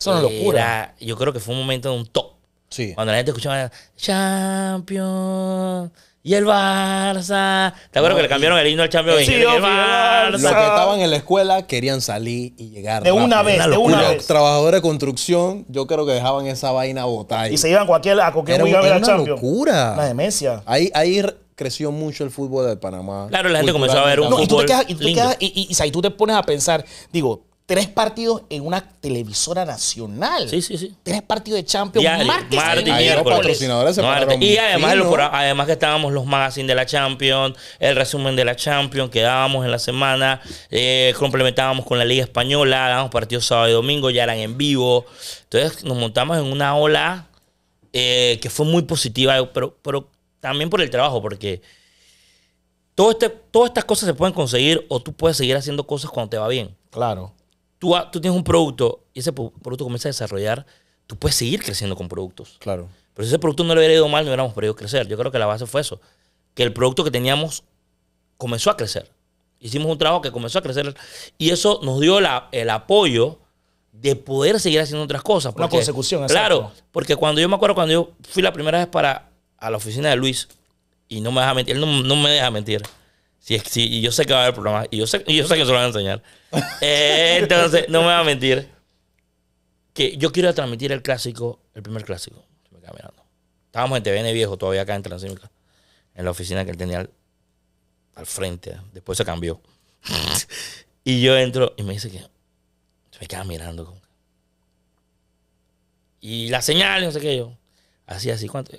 Es una locura. era- yo creo que fue un momento de un top. Sí. Cuando la gente escuchaba Champions y el Barça. ¿Te acuerdas No, que le cambiaron el himno al Champions? Sí, Y el Barça. Los que estaban en la escuela querían salir y llegar. De una vez, Una de una Los vez. trabajadores de construcción, yo creo que dejaban esa vaina botada. Y se iban a cualquier, a cualquier Era, lugar de era una Champions. locura. Una demencia. Ahí, ahí creció mucho el fútbol de Panamá. Claro, la gente comenzó a ver un No, y tú te fútbol quedas, y tú te quedas- y, y- tú te pones a pensar, digo, tres partidos en una televisora nacional. Sí, sí, sí. Tres partidos de Champions. Diario, martes, martes y miércoles. No, y además, lo- además que estábamos los magazines de la Champions, el resumen de la Champions que dábamos en la semana, eh, complementábamos con la Liga Española, dábamos partidos sábado y domingo, ya eran en vivo. Entonces nos montamos en una ola eh, que fue muy positiva, pero, pero también por el trabajo, porque todo este, todas estas cosas se pueden conseguir o tú puedes seguir haciendo cosas cuando te va bien Claro. tú, tú tienes un producto y ese producto comienza a desarrollar, tú puedes seguir creciendo con productos. Claro. Pero si ese producto no le hubiera ido mal, no hubiéramos podido crecer. Yo creo que la base fue eso. Que el producto que teníamos comenzó a crecer. Hicimos un trabajo que comenzó a crecer y eso nos dio la- el apoyo de poder seguir haciendo otras cosas. Una porque- consecución, exacto. Claro, porque cuando yo me acuerdo cuando yo fui la primera vez para a la oficina de Luis y no me deja mentir, él no, no me deja mentir. Si es, si, y yo sé que va a haber problemas y yo sé, y yo sé que se lo van a enseñar. *laughs* Eh, entonces, no me va a mentir que yo quiero transmitir el clásico, el primer clásico. Se me mirando. Estábamos en TVN viejo todavía acá en Transímica, en la oficina que él tenía al, al frente. Después se cambió. *laughs* y yo entro y me dice que se me queda mirando. como Y la señal, no sé qué yo. Así, así, ¿cuánto?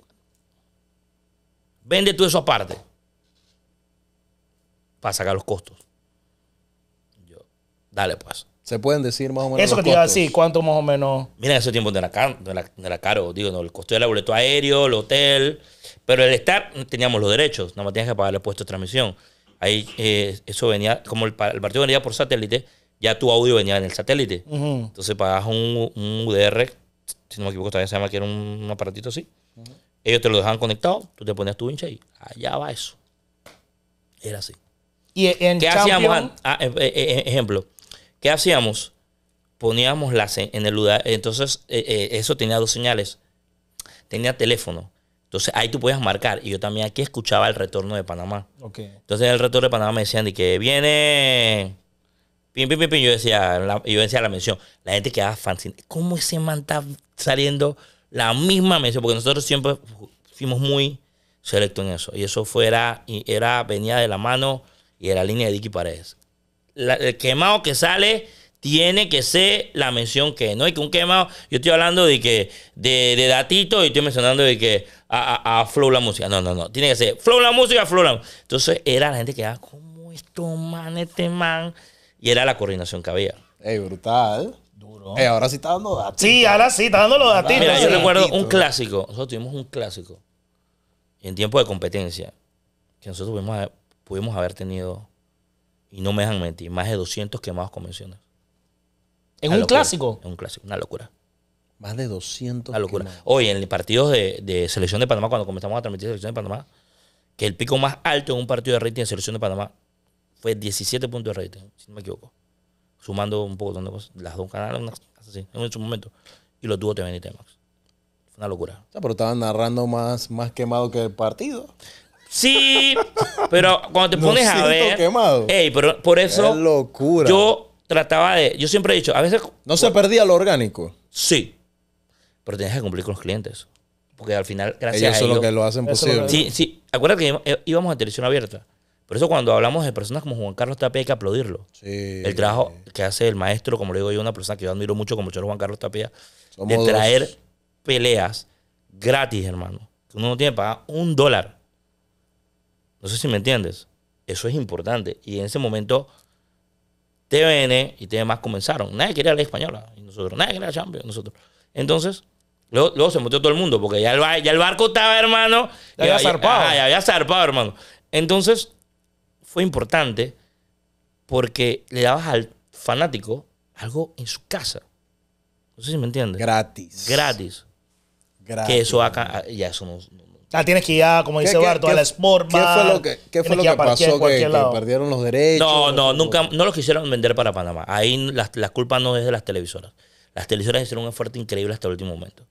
Vende tú eso aparte. Para sacar los costos. Yo, dale pues. Se pueden decir más o menos. Eso los que te iba a decir, ¿cuánto más o menos? Mira, en ese tiempo no era, caro, no era, no era caro. Digo, no, el costo del boleto aéreo, el hotel. Pero el estar, teníamos los derechos. Nada más tenías que pagar el puesto de transmisión. Ahí, eh, eso venía, como el, pa- el partido venía por satélite, ya tu audio venía en el satélite. Entonces pagabas un, un UDR, si no me equivoco, todavía se llama que era un, un aparatito así. Ellos te lo dejaban conectado, tú te ponías tu hincha y allá va eso. Era así. Y en ¿Qué Champions, hacíamos? ah, eh, eh, eh, ejemplo, ¿qué hacíamos? Poníamos la se- en el UDR, entonces eh, eso tenía dos señales. Tenía teléfono. Entonces ahí tú podías marcar. Y yo también aquí escuchaba el retorno de Panamá. Entonces en el retorno de Panamá me decían de que viene. Pim, pim, pim, pim. Yo decía, la, yo decía la mención. La gente quedaba fascinada. ¿Cómo ese man está saliendo la misma mención? Porque nosotros siempre fu- fuimos muy selectos en eso. Y eso fuera, era, venía de la mano y de la línea de Dicky Paredes. El quemado que sale tiene que ser la mención que no hay que un quemado. Yo estoy hablando de que de, de datito y estoy mencionando de que a, a- a Flow la música. No, no, no. Tiene que ser Flow la música, Flow la Entonces era la gente que era como esto, man, este man. Y era la coordinación que había. Ey, brutal. Ey, ahora sí está dando datos. Sí, ahora sí, está dando los. Mira, yo sí. recuerdo un clásico. Nosotros tuvimos un clásico en tiempo de competencia que nosotros pudimos haber, pudimos haber tenido, y no me dejan mentir, más de 200 quemados convenciones. En Una un locura. clásico. En un clásico, una locura. Más de 200. Una locura. quemados. Hoy en el partido de, de Selección de Panamá, cuando comenzamos a transmitir Selección de Panamá, que el pico más alto en un partido de rating de Selección de Panamá fue 17 puntos de rating, si no me equivoco. Sumando un poco de cosas, las dos canales, así, en su momento. Y los tuvo TVN y T-Max. Fue una locura. O sea, pero estaban narrando más, más quemado que el partido. Sí, pero cuando te *laughs* pones a 200 ver. quemados. Ey, pero por eso es locura. yo trataba de. Yo siempre he dicho, a veces no se perdía lo orgánico. sí, pero tienes que cumplir con los clientes. Porque al final, gracias Ellos a ellos. los que lo hacen Eso es lo posible. que- Sí, sí. Acuérdate que íbamos a televisión abierta. Por eso cuando hablamos de personas como Juan Carlos Tapia hay que aplaudirlo. Sí. El trabajo que hace el maestro, como le digo yo, una persona que yo admiro mucho como el señor Juan Carlos Tapia, Somos de dos. traer peleas gratis, hermano. Que uno no tiene que pagar un dólar. No sé si me entiendes. Eso es importante. Y en ese momento, TVN y TV más comenzaron. Nadie quería la española. Y nosotros, nadie quería la Champions. Nosotros. Entonces, luego, luego se metió todo el mundo, porque ya el, ya el barco estaba, hermano. Ya había zarpado. ajá, ya había zarpado, hermano. Entonces, fue importante porque le dabas al fanático algo en su casa. No sé si me entiendes. Gratis. Gratis. Gratis. Que eso acá, ya eso no, no-. Ah, tienes que ir a, como dice ¿Qué- qué- Barto, a la Sport ¿Qué fue lo que, qué fue lo pasó? Que, perdieron los derechos. No, no, nunca, no lo quisieron vender para Panamá. Ahí las, las culpas no es de las televisoras. Las televisoras hicieron un esfuerzo increíble hasta el último momento.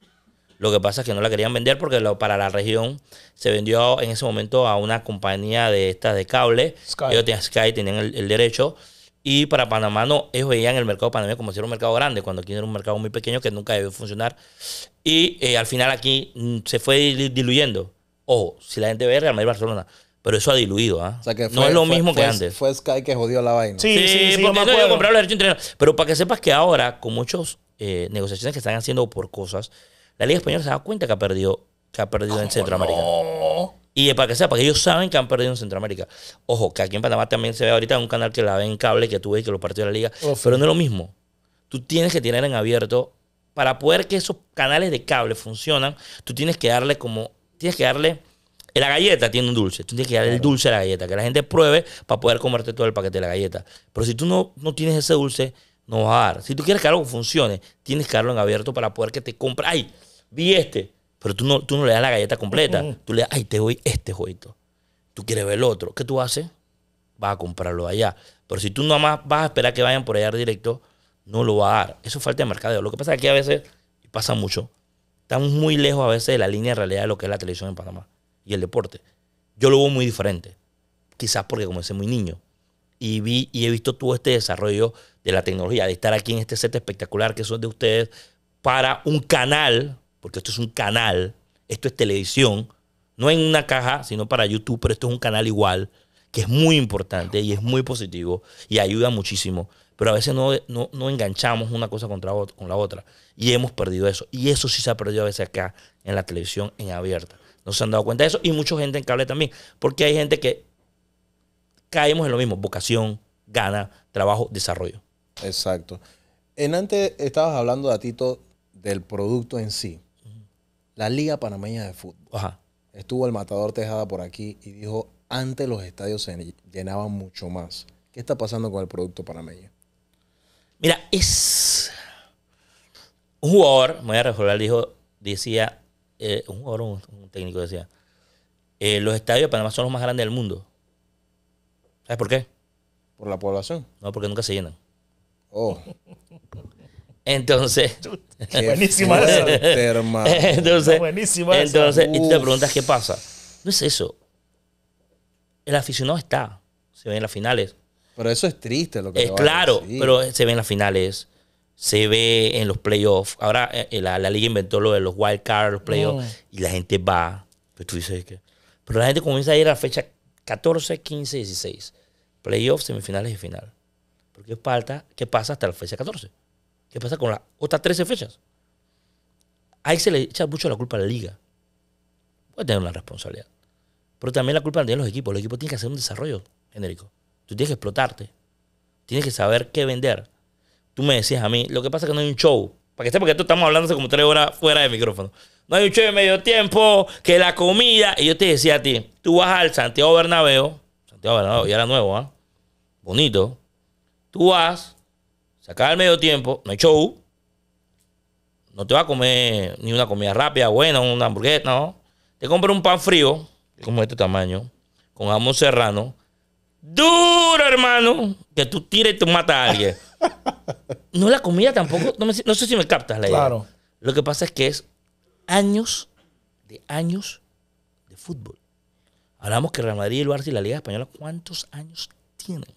Lo que pasa es que no la querían vender porque lo- para la región se vendió en ese momento a una compañía de estas de cable. Sky. Ellos tenían Sky, tenían el, el derecho. Y para Panamá no, ellos veían el mercado panameño como si era un mercado grande, cuando aquí era un mercado muy pequeño que nunca debió funcionar. Y eh, al final aquí mm, se fue dil- diluyendo. Ojo, si la gente ve Real Madrid Barcelona, pero eso ha diluido, ¿ah? O sea que no fue- es lo fue- mismo que antes. Fue Sky que jodió la vaina. Sí, sí, sí, porque no comprar los derechos. Pero para que sepas que ahora, con muchas negociaciones que están haciendo por cosas, la Liga Española se da cuenta que ha perdido, que ha perdido en Centroamérica. Oh, Y para que sepa, que ellos saben que han perdido en Centroamérica. Ojo, que aquí en Panamá también se ve ahorita un canal que la ve en cable, que tú ves que los partidos de la liga. Uf. Pero no es lo mismo. Tú tienes que tener en abierto, para poder que esos canales de cable funcionan, tú tienes que darle como, tienes que darle, la galleta tiene un dulce, tú tienes que darle el dulce a la galleta, que la gente pruebe para poder comerte todo el paquete de la galleta. Pero si tú no, no tienes ese dulce, no vas a dar. Si tú quieres que algo funcione, tienes que darlo en abierto para poder que te compre. Ay, vi este. Pero tú no, tú no le das la galleta completa. Tú le das, ay, te doy este jueguito. Tú quieres ver el otro. ¿Qué tú haces? Vas a comprarlo allá. Pero si tú nomás vas a esperar que vayan por allá directo, no lo va a dar. Eso es falta de mercadeo. Lo que pasa es que a veces, y pasa mucho, estamos muy lejos a veces de la línea de realidad de lo que es la televisión en Panamá y el deporte. Yo lo veo muy diferente. Quizás porque comencé muy niño. Y vi y he visto todo este desarrollo de la tecnología, de estar aquí en este set espectacular que son de ustedes para un canal, porque esto es un canal, esto es televisión, no en una caja, sino para YouTube, pero esto es un canal igual, que es muy importante y es muy positivo y ayuda muchísimo. Pero a veces no, no, no enganchamos una cosa contra con la otra. Y hemos perdido eso. Y eso sí se ha perdido a veces acá en la televisión en abierta. No se han dado cuenta de eso. Y mucha gente en cable también. Porque hay gente que caemos en lo mismo. Vocación, gana, trabajo, desarrollo. Exacto. En antes estabas hablando, Tito, del producto en sí. La Liga Panameña de Fútbol. Ajá. Estuvo el Matador Tejada por aquí y dijo, antes los estadios se llenaban mucho más. ¿Qué está pasando con el producto panameño? Mira, es un jugador, me voy a recordar, dijo, decía, eh, un jugador, un, un técnico decía, eh, los estadios de Panamá son los más grandes del mundo. ¿Sabes por qué? ¿Por la población? No, porque nunca se llenan. Oh, Entonces, *laughs* Buenísima hermano. *laughs* entonces, buenísima esa. entonces, y tú te preguntas qué pasa. No es eso. El aficionado está, se ve en las finales. Pero eso es triste lo que Es te claro, decir. pero se ve en las finales, se ve en los playoffs. Ahora eh, la, la liga inventó lo de los wild cards, los playoffs, Mm. y la gente va. Pero tú dices que. Pero la gente comienza a ir a la fecha 14, 15, 16. Playoffs, semifinales y final. ¿qué, falta, ¿qué pasa hasta la fecha 14? ¿Qué pasa con las otras 13 fechas? Ahí se le echa mucho la culpa a la liga. Puede tener una responsabilidad. Pero también la culpa la tienen los equipos. Los equipos tienen que hacer un desarrollo genérico. Tú tienes que explotarte. Tienes que saber qué vender. Tú me decías a mí, lo que pasa es que no hay un show. Para que sepa que esto estamos hablando hace como tres horas fuera de micrófono. No hay un show de medio tiempo, que la comida. Y yo te decía a ti, tú vas al Santiago Bernabéu. Santiago Bernabéu, ya era nuevo, ¿ah? Bonito. Tú vas, sacas el medio tiempo, no hay show. No te vas a comer ni una comida rápida, buena, una hamburguesa, no. Te compras un pan frío, como de este tamaño, con jamón serrano. Duro, hermano, que tú tires y tú matas a alguien. *laughs* No la comida tampoco, no, me- no sé si me captas la idea. Claro. Lo que pasa es que es años de años de fútbol. Hablamos que Real Madrid el Barça y la Liga Española, ¿cuántos años tienen?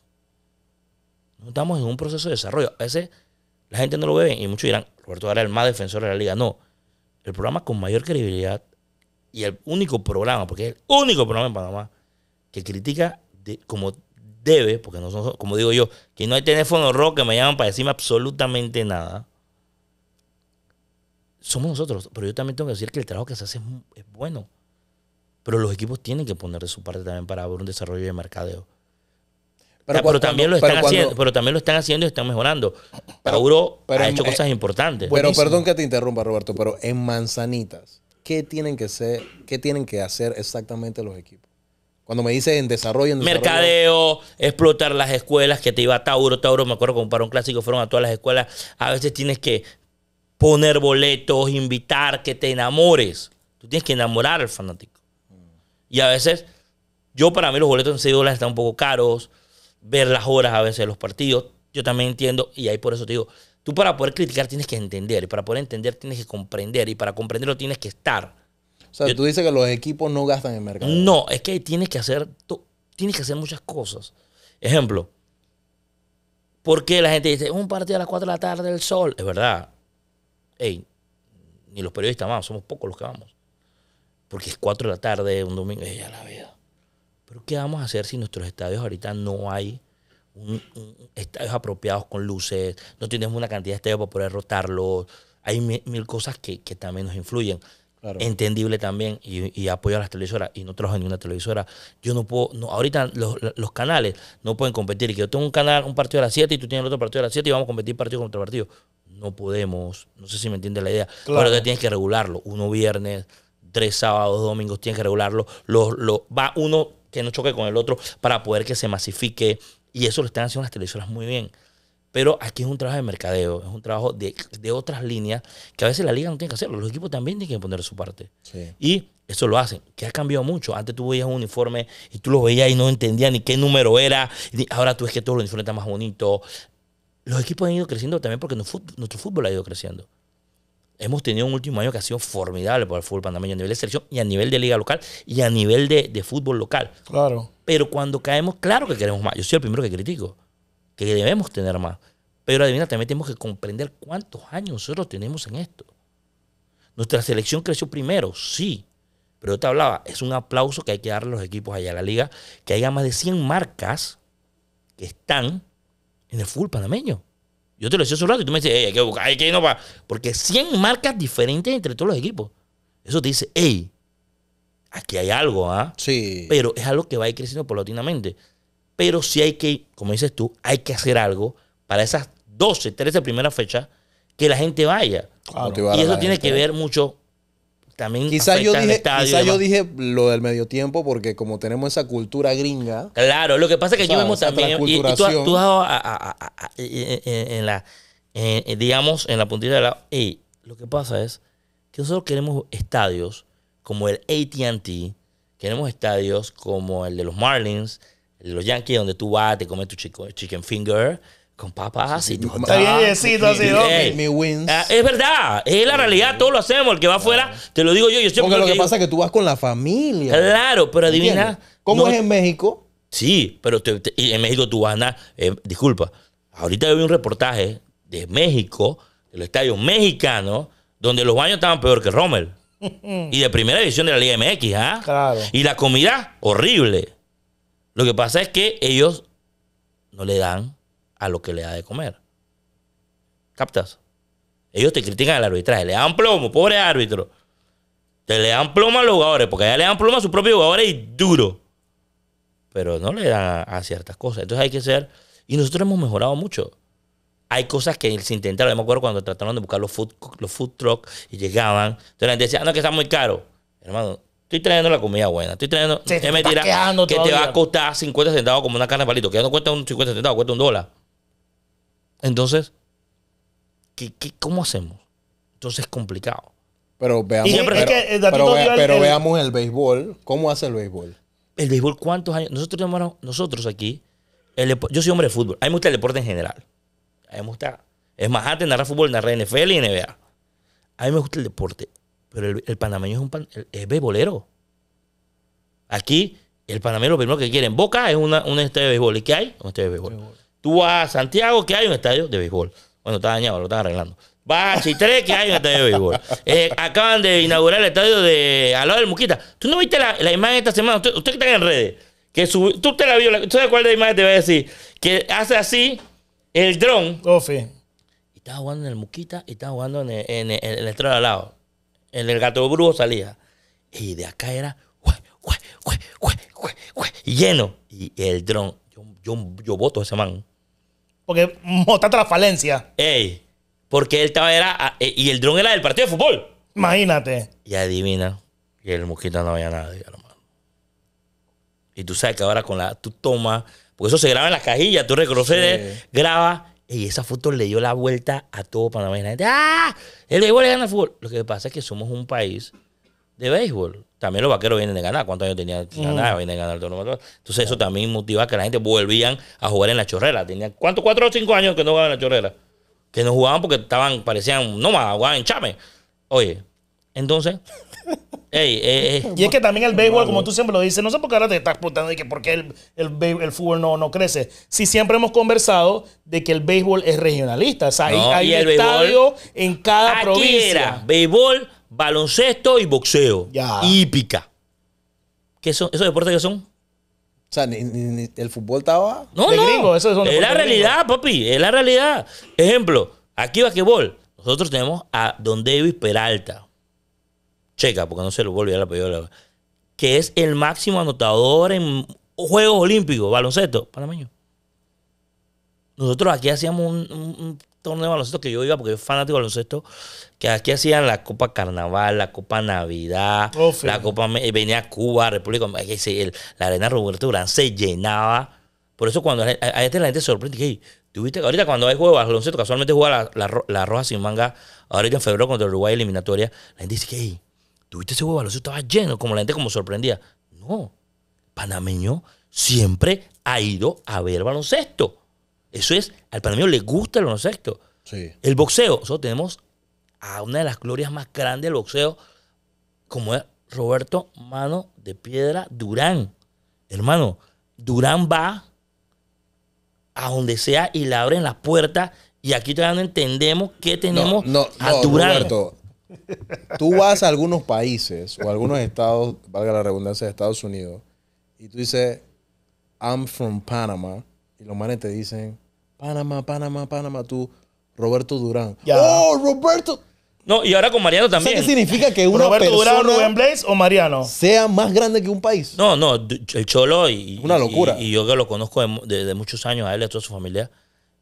Estamos en un proceso de desarrollo. A veces la gente no lo ve y muchos dirán, Roberto era el más defensor de la liga. No. El programa con mayor credibilidad y el único programa, porque es el único programa en Panamá que critica como debe, porque no son, como digo yo, que no hay teléfono rojo que me llaman para decirme absolutamente nada. Somos nosotros, pero yo también tengo que decir que el trabajo que se hace es, es bueno. Pero los equipos tienen que poner de su parte también para ver un desarrollo de mercadeo. Pero, cuando- también lo pero están cuando- haciendo, pero también lo están haciendo y están mejorando. Tauro pero ha en- hecho eh, cosas importantes. Pero Buenísimo. perdón que te interrumpa, Roberto, pero en Manzanitas, ¿qué tienen que ser, qué tienen que hacer exactamente los equipos? Cuando me dices en desarrollo, en desarrollo, Mercadeo, explotar las escuelas que te iba a Tauro. Tauro, me acuerdo como para un clásico fueron a todas las escuelas. A veces tienes que poner boletos, invitar, que te enamores. Tú tienes que enamorar al fanático. Y a veces, yo para mí los boletos en 6 dólares están un poco caros. Ver las horas a veces de los partidos. Yo también entiendo, y ahí por eso te digo, tú para poder criticar tienes que entender. Y para poder entender tienes que comprender. Y para comprenderlo tienes que estar. o sea, yo- tú dices que los equipos no gastan en mercado. No, es que tienes que hacer, tienes que hacer muchas cosas. Ejemplo, ¿por qué la gente dice un partido a las 4 de la tarde del sol? Es verdad. Ey, ni los periodistas vamos, somos pocos los que vamos. Porque es 4 de la tarde, un domingo, ella la vida. Pero ¿qué vamos a hacer si nuestros estadios ahorita no hay un- un- estadios apropiados con luces? No tenemos una cantidad de estadios para poder rotarlos. Hay mi- mil cosas que, que también nos influyen Claro. entendible también y, y apoyo a las televisoras y no trabajo en ninguna televisora. Yo no puedo, no, ahorita los, los canales no pueden competir y que yo tengo un canal, un partido a las 7 y tú tienes el otro partido a las 7 y vamos a competir partido contra partido. No podemos, no sé si me entiende la idea. Claro. Pero tú tienes que regularlo. Uno viernes, tres sábados, domingos, tienes que regularlo. Los, los- va uno que no choque con el otro para poder que se masifique y eso lo están haciendo las televisoras muy bien. Pero aquí es un trabajo de mercadeo, es un trabajo de, de otras líneas que a veces la liga no tiene que hacerlo. Los equipos también tienen que poner su parte. Sí. Y eso lo hacen, que ha cambiado mucho. Antes tú veías un uniforme y tú lo veías y no entendías ni qué número era. Ahora tú ves que todos los uniformes están más bonitos. Los equipos han ido creciendo también porque nuestro fútbol ha ido creciendo. Hemos tenido un último año que ha sido formidable para el fútbol panameño a nivel de selección y a nivel de liga local y a nivel de, de fútbol local. Claro. Pero cuando caemos, claro que queremos más. Yo soy el primero que critico, que debemos tener más. Pero adivina, también tenemos que comprender cuántos años nosotros tenemos en esto. Nuestra selección creció primero, sí. Pero yo te hablaba, es un aplauso que hay que darle a los equipos allá a la liga, que haya más de 100 marcas que están en el fútbol panameño. Yo te lo decía hace un rato y tú me dices, "Ey, hay que buscar, hay que irnos para... Porque 100 marcas diferentes entre todos los equipos. Eso te dice, hey, aquí hay algo, ¿ah? Sí. pero es algo que va a ir creciendo paulatinamente. Pero sí hay que, como dices tú, hay que hacer algo para esas 12, 13 primeras fechas que la gente vaya. Motivar Y eso tiene gente. que ver mucho también Quizás yo, dije, estadio y quizá yo dije lo del medio tiempo porque como tenemos esa cultura gringa, Claro, lo que pasa es que aquí ¿Sabes? vemos también, y, y tú, has- transculturación. tú has dado a- a- a- a- en, la, en- en, digamos, en la puntita de la... Ey, lo que pasa es que nosotros queremos estadios como el AT&T, queremos estadios como el de los Marlins, el de los Yankees, donde tú vas, te comes tu chico- chicken finger con papas y Está bien dog. yesito así, ¿no? Ey, mi wins. ah, es verdad, es la realidad, todos lo hacemos, el que va afuera, te lo digo yo, yo siempre porque lo que pasa es que tú vas con la familia. Claro, pero adivina... ¿Cómo no- es en México? Sí, pero te- te- y en México tú vas a andar. eh, disculpa, ahorita yo vi un reportaje de México, de los estadios mexicanos, donde los baños estaban peor que Rommel. *laughs* y de primera división de la Liga MX, ¿ah? Claro. Y la comida, horrible. Lo que pasa es que ellos no le dan a lo que le da de comer. ¿Captas? Ellos te critican el arbitraje, le dan plomo, pobre árbitro. Te le dan plomo a los jugadores, porque allá le dan plomo a sus propios jugadores y duro. Pero no le dan a, ciertas cosas. Entonces hay que ser. Y nosotros hemos mejorado mucho. Hay cosas que se intentaron. Yo me acuerdo cuando trataron de buscar los food, los food truck y llegaban. Entonces la gente decía, "Ah, no, que está muy caro. Hermano, estoy trayendo la comida buena. Estoy trayendo. Sí, te estás quejando que te va a costar 50 centavos como una carne de palito. Que ya no cuesta un 50 centavos, cuesta un dólar. Entonces, ¿qué, qué, cómo hacemos? Entonces es complicado. Pero veamos, Y pero, es que pero vea- dio el- pero el- veamos el béisbol. ¿Cómo hace el béisbol? El béisbol, ¿cuántos años? Nosotros tenemos, nosotros aquí, el yo soy hombre de fútbol. A mí me gusta el deporte en general. A mí me gusta, es más, antes narrar fútbol, narré NFL y NBA. A mí me gusta el deporte, pero el, el panameño es un pan- el- es béisbolero. Aquí, el panameño lo primero que quiere en Boca es una, un estadio de béisbol. ¿Y qué hay? Un estadio de béisbol. Tú vas a Santiago, ¿qué hay? Un estadio de béisbol. Bueno, está dañado, lo están arreglando. Vas a Chitré, ¿qué hay? Un estadio de béisbol. Eh, acaban de inaugurar el estadio de al lado del Muquita. ¿Tú no viste la, la imagen esta semana? Usted, usted que está en redes. Que subi- tú te la vio, ¿tú sabes cuál de la imagen te voy a decir? Que hace así el dron Ofi. y estaba jugando en el Muquita y estaba jugando en el, en el, en el estrado de al lado. En el gato brujo salía. Y de acá era ¡jue, jue, jue, jue, jue, jue! lleno. Y el dron, yo, yo, yo voto a ese man. Porque mostraste la falencia. Ey, porque él estaba, era, a- eh, y el dron era del partido de fútbol. Imagínate. Y adivina, y el Muquita no había nadie, hermano. Y tú sabes que ahora con la, tú tomas, porque eso se graba en las cajillas, tú retrocedes, grabas, y esa foto le dio la vuelta a todo Panamá. Y la gente, ¡ah! El béisbol le gana al fútbol. Lo que pasa es que somos un país de béisbol. También los vaqueros vienen de ganar. ¿Cuántos años tenían de ganar? Vienen de ganar el torneo. Entonces eso también motiva que la gente volvían a jugar en la chorrera. Tenían, ¿cuántos? Cuatro o cinco años que no jugaban en la chorrera. Que no jugaban porque estaban, parecían, no más, jugaban en chame. Oye, entonces, *laughs* ey, eh, eh, Y es que también el béisbol, como tú siempre lo dices, no sé por qué ahora te estás preguntando de que por qué el, el, el fútbol no, no crece. Si siempre hemos conversado de que el béisbol es regionalista. O sea, hay- No, hay, y el estadio en cada Aquí provincia. era béisbol, baloncesto y boxeo. Ya. Hípica. ¿Qué son? ¿Esos deportes qué son? O sea, ni- el fútbol estaba. No, De no. gringo, eso es la gringo. realidad, papi. Es la realidad. Ejemplo, aquí basquetbol. Nosotros tenemos a Don Davis Peralta. Checa, porque no se lo voy a el apellido. Que es el máximo anotador en Juegos Olímpicos, baloncesto, panameño. Nosotros aquí hacíamos un, un- un torneo de baloncesto que yo iba porque yo fanático de baloncesto. Que aquí hacían la Copa Carnaval, la Copa Navidad, Oh, la Copa. Venía Cuba, República. El- la arena Roberto Durán se llenaba. Por eso cuando a, a- a este la gente se sorprende que, "Hey, ¿tú viste que ahorita cuando hay juego de baloncesto, casualmente juega la, la, Ro- la Roja sin manga, ahorita en febrero contra Uruguay eliminatoria, la gente dice que, hey, ¿tú viste ese juego de baloncesto? Estaba lleno, como la gente como sorprendía. No, panameño siempre ha ido a ver baloncesto. Eso es, al panameño le gusta el baloncesto. Sí. El boxeo, nosotros tenemos a una de las glorias más grandes del boxeo, como es Roberto Mano de Piedra Durán. Hermano, Durán va a donde sea y le abren las puertas. Y aquí todavía no entendemos que tenemos no, a no, Durán. Roberto, tú vas a algunos países o a algunos estados, valga la redundancia, de Estados Unidos, y tú dices, I'm from Panama, y los manes te dicen, Panamá, Panamá, Panamá, tú, Roberto Durán. Ya. ¡Oh, Roberto! No, y ahora con Mariano ¿Sabes también. qué significa que una Roberto Durán, persona Rubén Blaze o Mariano. sea más grande que un país? No, no, el Cholo y, Una locura. Y, y yo que lo conozco de, de- de muchos años, a él y a toda su familia,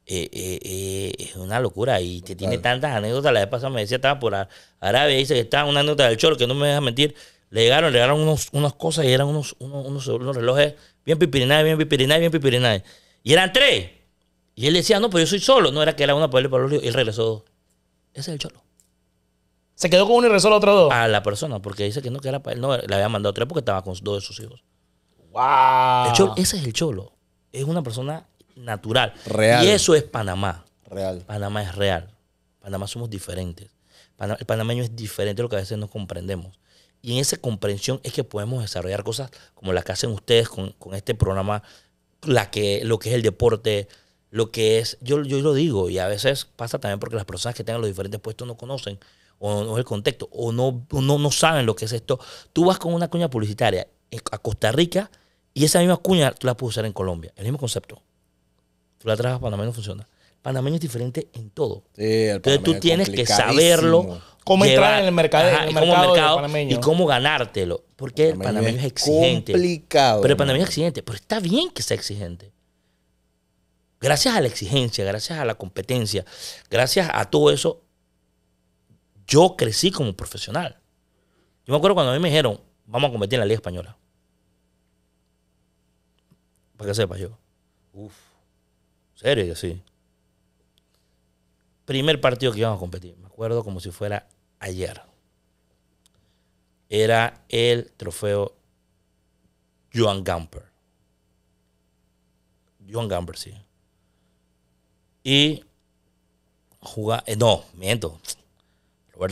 eh, eh, eh, es una locura y que tiene tantas anécdotas. La vez pasada me decía, estaba por Ar- Arabia, dice que estaba una anécdota del Cholo, que no me deja mentir. Le llegaron, le llegaron unos, unas cosas y eran unos, unos, unos, unos relojes bien pipirinay, bien pipirinay, bien pipirinay. Y eran tres. Y él decía, no, pero yo soy solo. No era que era una para él para. Y él regresó dos. Ese es el Cholo. Se quedó con uno y rezó los otros dos. A la persona, porque dice que no, que era para él. No, le había mandado tres porque estaba con dos de sus hijos. ¡Wow! El cholo- ese es el cholo. Es una persona natural. Real. Y eso es Panamá. Real. Panamá es real. Panamá somos diferentes. El panameño es diferente de lo que a veces no comprendemos. Y en esa comprensión es que podemos desarrollar cosas como las que hacen ustedes con, con este programa, la que, lo que es el deporte, lo que es, yo, yo lo digo, y a veces pasa también porque las personas que tengan los diferentes puestos no conocen o no es el contexto, o no, no, no saben lo que es esto. Tú vas con una cuña publicitaria a Costa Rica y esa misma cuña tú la puedes usar en Colombia. El mismo concepto. Tú la traes a panameño no funciona. Panameño es diferente en todo. Sí, el Entonces tú tienes que saberlo. Cómo entrar en el mercado- en el y cómo mercado panameño. y cómo ganártelo. Porque el Panameño panameño es exigente. complicado, Pero el panameño es exigente. Pero está bien que sea exigente. Gracias a la exigencia, gracias a la competencia, gracias a todo eso, yo crecí como profesional. Yo me acuerdo cuando a mí me dijeron, vamos a competir en la Liga Española. Para que sepas yo. Uf. Serio que sí. Primer partido que íbamos a competir. Me acuerdo como si fuera ayer. Era el trofeo Joan Gamper. Joan Gamper, sí. Y jugar. no, miento.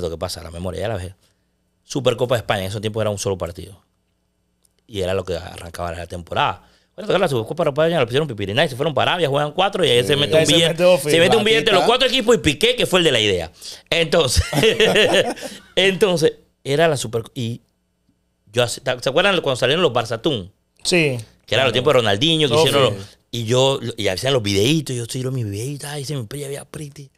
¿Qué pasa? La memoria, ya la ves. Supercopa de España, en esos tiempos era un solo partido. Y era lo que arrancaba la temporada. Bueno, la Supercopa de España lo pusieron Pipirinay, se fueron para Arabia, juegan cuatro y ahí se mete un se billete. mete. Se mete un billete de los cuatro equipos y Piqué, que fue el de la idea. Entonces, *laughs* entonces, era la Super. Y yo, ¿se acuerdan cuando salieron los Barzatún? Sí. Que era los tiempos de Ronaldinho, que hicieron los- Y yo, y hacían los videitos, yo tiro mis videitos, me pri- había pretty.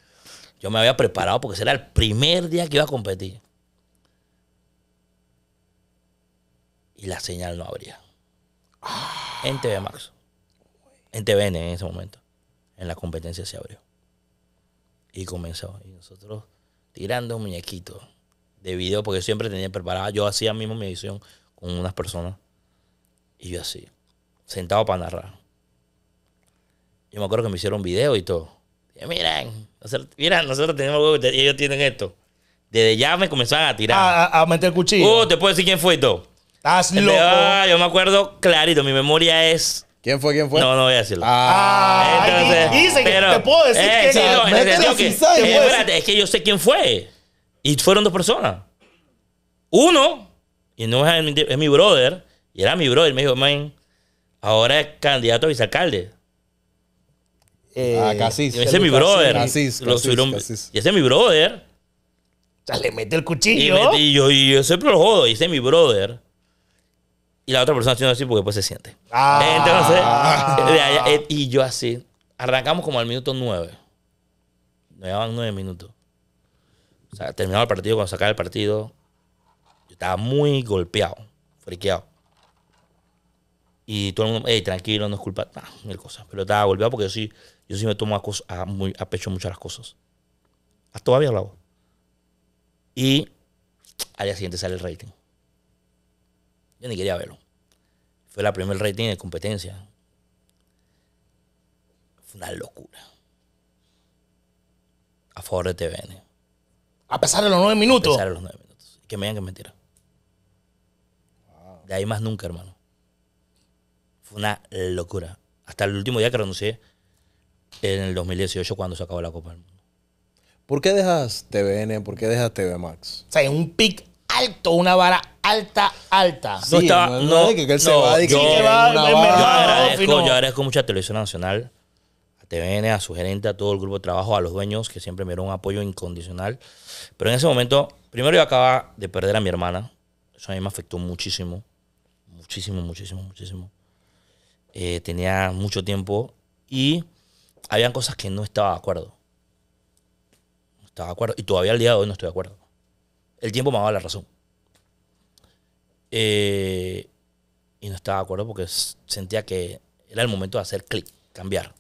Yo me había preparado porque ese era el primer día que iba a competir. Y la señal no abría. En TV Max. En TVN en ese momento. En la competencia se abrió. Y comenzó. Y nosotros tirando un muñequito de video, porque siempre tenía preparada. Yo hacía mismo mi edición con unas personas. Y yo así, sentado para narrar. Yo me acuerdo que me hicieron video y todo. Y miren, nosotros, miren, nosotros tenemos huevo y ellos tienen esto. Desde ya me comenzaban a tirar. A, a- a meter cuchillo. Oh, te puedo decir quién fue y todo. Estás loco. Ah, yo me acuerdo clarito, mi memoria es. ¿Quién fue? ¿Quién fue? No, no voy a decirlo. Ah, Entonces, dice que pero- te puedo decir eh, que sí, no, en el que- eh, pues. espérate, es que yo sé quién fue. Y fueron dos personas. Uno, y no es, mi- es mi brother, y era mi brother, me dijo, man, ahora es candidato a vicealcalde. Eh, Ah, Casis. Y ese es mi brother. Casis, Lo Casis, subieron- Casis. Y ese es mi brother. o sea, le mete el Y, cuchillo. me- y yo, y yo siempre lo jodo, y ese es mi brother. Y la otra persona haciendo así porque después se siente. Ah. Entonces, de allá, eh, y yo así, arrancamos como al minuto nueve. Nos llevaban nueve minutos. O sea, terminaba el partido, cuando sacaba el partido, yo estaba muy golpeado, friqueado. Y todo el mundo, hey, tranquilo, no es culpa, nah, mil cosas. Pero estaba golpeado porque yo sí, yo sí me tomo a, a muy, a pecho muchas las cosas. Hasta todavía lo hago. Y al día siguiente sale el rating. Yo ni quería verlo. Fue la primer rating de competencia. Fue una locura. A favor de TVN. A pesar de los nueve minutos. A los nueve minutos. Que me digan que es mentira. De ahí más nunca, hermano. Fue una locura. Hasta el último día que renuncié en el 2018 cuando se acabó la Copa del Mundo. ¿Por qué dejas TVN? ¿Por qué dejas TV Max? O sea, en un pic alto, una vara alta, alta. Sí, no es nada de que él se va, de que yo, va, una me- me- vara. yo agradezco, yo agradezco mucho a Televisión Nacional, a TVN, a su gerente, a todo el grupo de trabajo, a los dueños que siempre me dieron un apoyo incondicional. Pero en ese momento, primero yo acababa de perder a mi hermana. Eso a mí me afectó muchísimo. Muchísimo, muchísimo, muchísimo. Eh, tenía mucho tiempo y habían cosas que no estaba de acuerdo. No estaba de acuerdo. Y todavía al día de hoy no estoy de acuerdo. El tiempo me daba la razón. Eh, y no estaba de acuerdo porque sentía que era el momento de hacer clic, cambiar.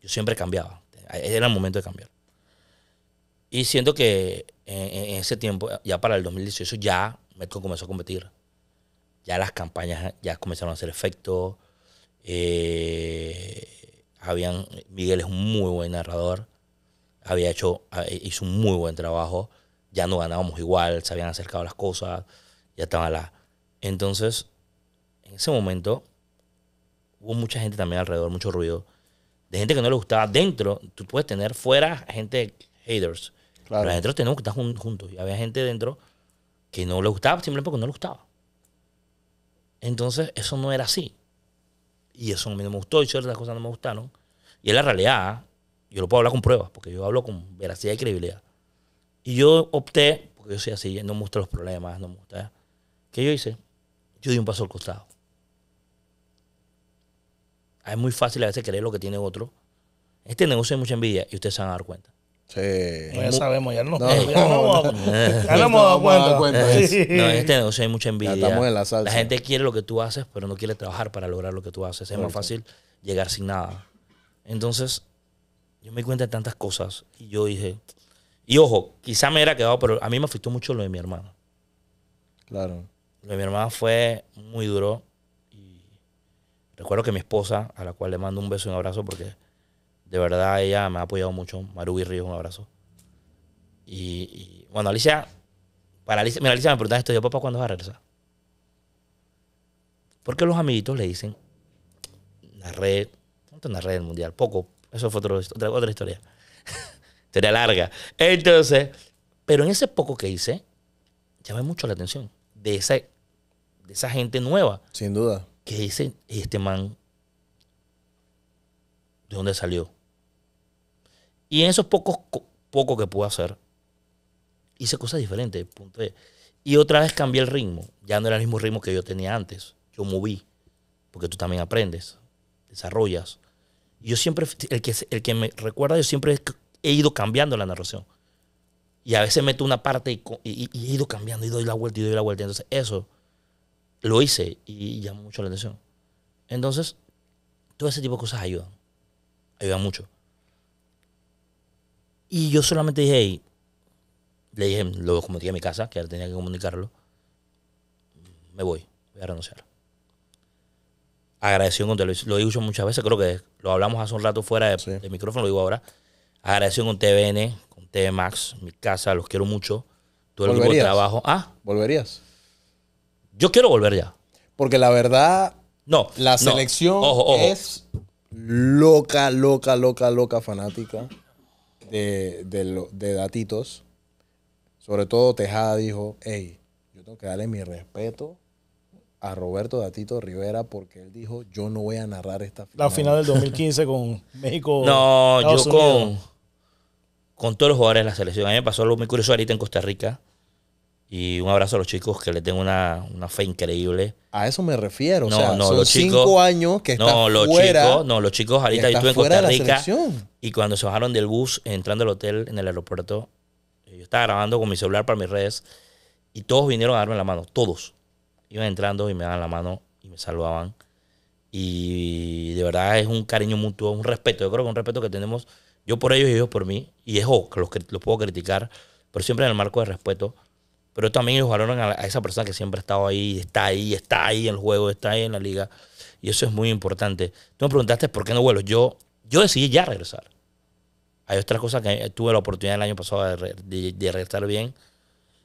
Yo siempre cambiaba. Era el momento de cambiar. Y siento que en, en ese tiempo, ya para el 2018, ya Metco comenzó a competir. Ya las campañas ya comenzaron a hacer efecto. Eh, habían, Miguel es un muy buen narrador. Había hecho, hizo un muy buen trabajo. Ya no ganábamos igual, se habían acercado las cosas, ya estaba la. Entonces, en ese momento, hubo mucha gente también alrededor, mucho ruido. De gente que no le gustaba dentro. Tú puedes tener fuera gente haters. Claro. Pero adentro tenemos que estar jun- juntos. Y había gente dentro que no le gustaba simplemente porque no le gustaba. Entonces, eso no era así. Y eso a mí no me gustó y ciertas cosas no me gustaron. Y es la realidad. Yo lo puedo hablar con pruebas, porque yo hablo con veracidad y credibilidad. Y yo opté, porque yo soy así, no me gustan los problemas, no me gusta. ¿Qué yo hice? Yo di un paso al costado. es muy fácil a veces querer lo que tiene otro. Este negocio hay mucha envidia y ustedes se van a dar cuenta. Sí. Ya sabemos, ya no, No, *laughs* ya no, no, ya no hemos dado cuenta. cuenta. Sí. No, en este negocio hay mucha envidia. estamos en la salsa. gente quiere lo que tú haces, pero no quiere trabajar para lograr lo que tú haces. Es más fácil llegar sin nada. Entonces, yo me di cuenta de tantas cosas y yo dije, y ojo, quizá me hubiera quedado, pero a mí me afectó mucho lo de mi hermano. Claro. Lo de mi hermana fue muy duro. Y recuerdo que mi esposa, a la cual le mando un beso y un abrazo, porque de verdad ella me ha apoyado mucho. Marubi Ríos, un abrazo. Y, y, bueno, Alicia, para Alicia, mira, Alicia me preguntaba esto, yo, papá, ¿cuándo vas a regresar? Porque los amiguitos le dicen, narré, ¿cuánto narré el mundial? Poco, eso fue otro- otra, otra historia. *laughs* Historia larga. Entonces, pero en ese poco que hice, llamé mucho la atención de esa, de esa gente nueva Sin duda. que dice, "¿Y este man, ¿de dónde salió? Y en esos pocos co- poco que pude hacer, hice cosas diferentes. Y otra vez cambié el ritmo. Ya no era el mismo ritmo que yo tenía antes. Yo moví. Porque tú también aprendes, desarrollas. Yo siempre, el que, el que me recuerda, yo siempre he ido cambiando la narración. Y a veces meto una parte y, y- y he ido cambiando y doy la vuelta y doy la vuelta. Entonces, eso lo hice y llamó mucho la atención. Entonces, todo ese tipo de cosas ayudan. Ayudan mucho. Y yo solamente dije, hey, le dije, lo comuniqué a mi casa, que ahora tenía que comunicarlo. Me voy, voy a renunciar. Agradecido con televisión. Lo he dicho muchas veces, creo que lo hablamos hace un rato fuera de, Sí. de micrófono, lo digo ahora. Agradecido con TVN, con TV Max, mi casa, los quiero mucho. Todo el equipo de trabajo. Ah, ¿Volverías? yo quiero volver ya. Porque la verdad, No. la no. selección Ojo, ojo. es loca, loca, loca, loca fanática de, de, lo- de datitos. Sobre todo Tejada dijo, hey, yo tengo que darle mi respeto a Roberto Datito Rivera porque él dijo, yo no voy a narrar esta final. La final del *laughs* 2015 con México. *laughs* No, yo con, con todos los jugadores de la selección. A mí me pasó algo muy curioso ahorita en Costa Rica. Y un abrazo a los chicos que les tengo una, una fe increíble. A eso me refiero. No, o sea, no, son los cinco chicos- años que No, está los fuera. chicos, no, los chicos ahorita yo estuve en Costa Rica. Y cuando se bajaron del bus, entrando al hotel en el aeropuerto, eh, yo estaba grabando con mi celular para mis redes. Y todos vinieron a darme la mano, todos. Iban entrando y me daban la mano y me saludaban. Y de verdad es un cariño mutuo, un respeto. Yo creo que un respeto que tenemos yo por ellos y ellos por mí. Y es que los, que los puedo criticar, pero siempre en el marco de respeto. Pero también ellos valoran a, esa persona que siempre ha estado ahí, está ahí, está ahí en el juego, está ahí en la liga. Y eso es muy importante. Tú me preguntaste por qué no vuelo. Yo, yo decidí ya regresar. Hay otras cosas que tuve la oportunidad el año pasado de, de- de regresar bien.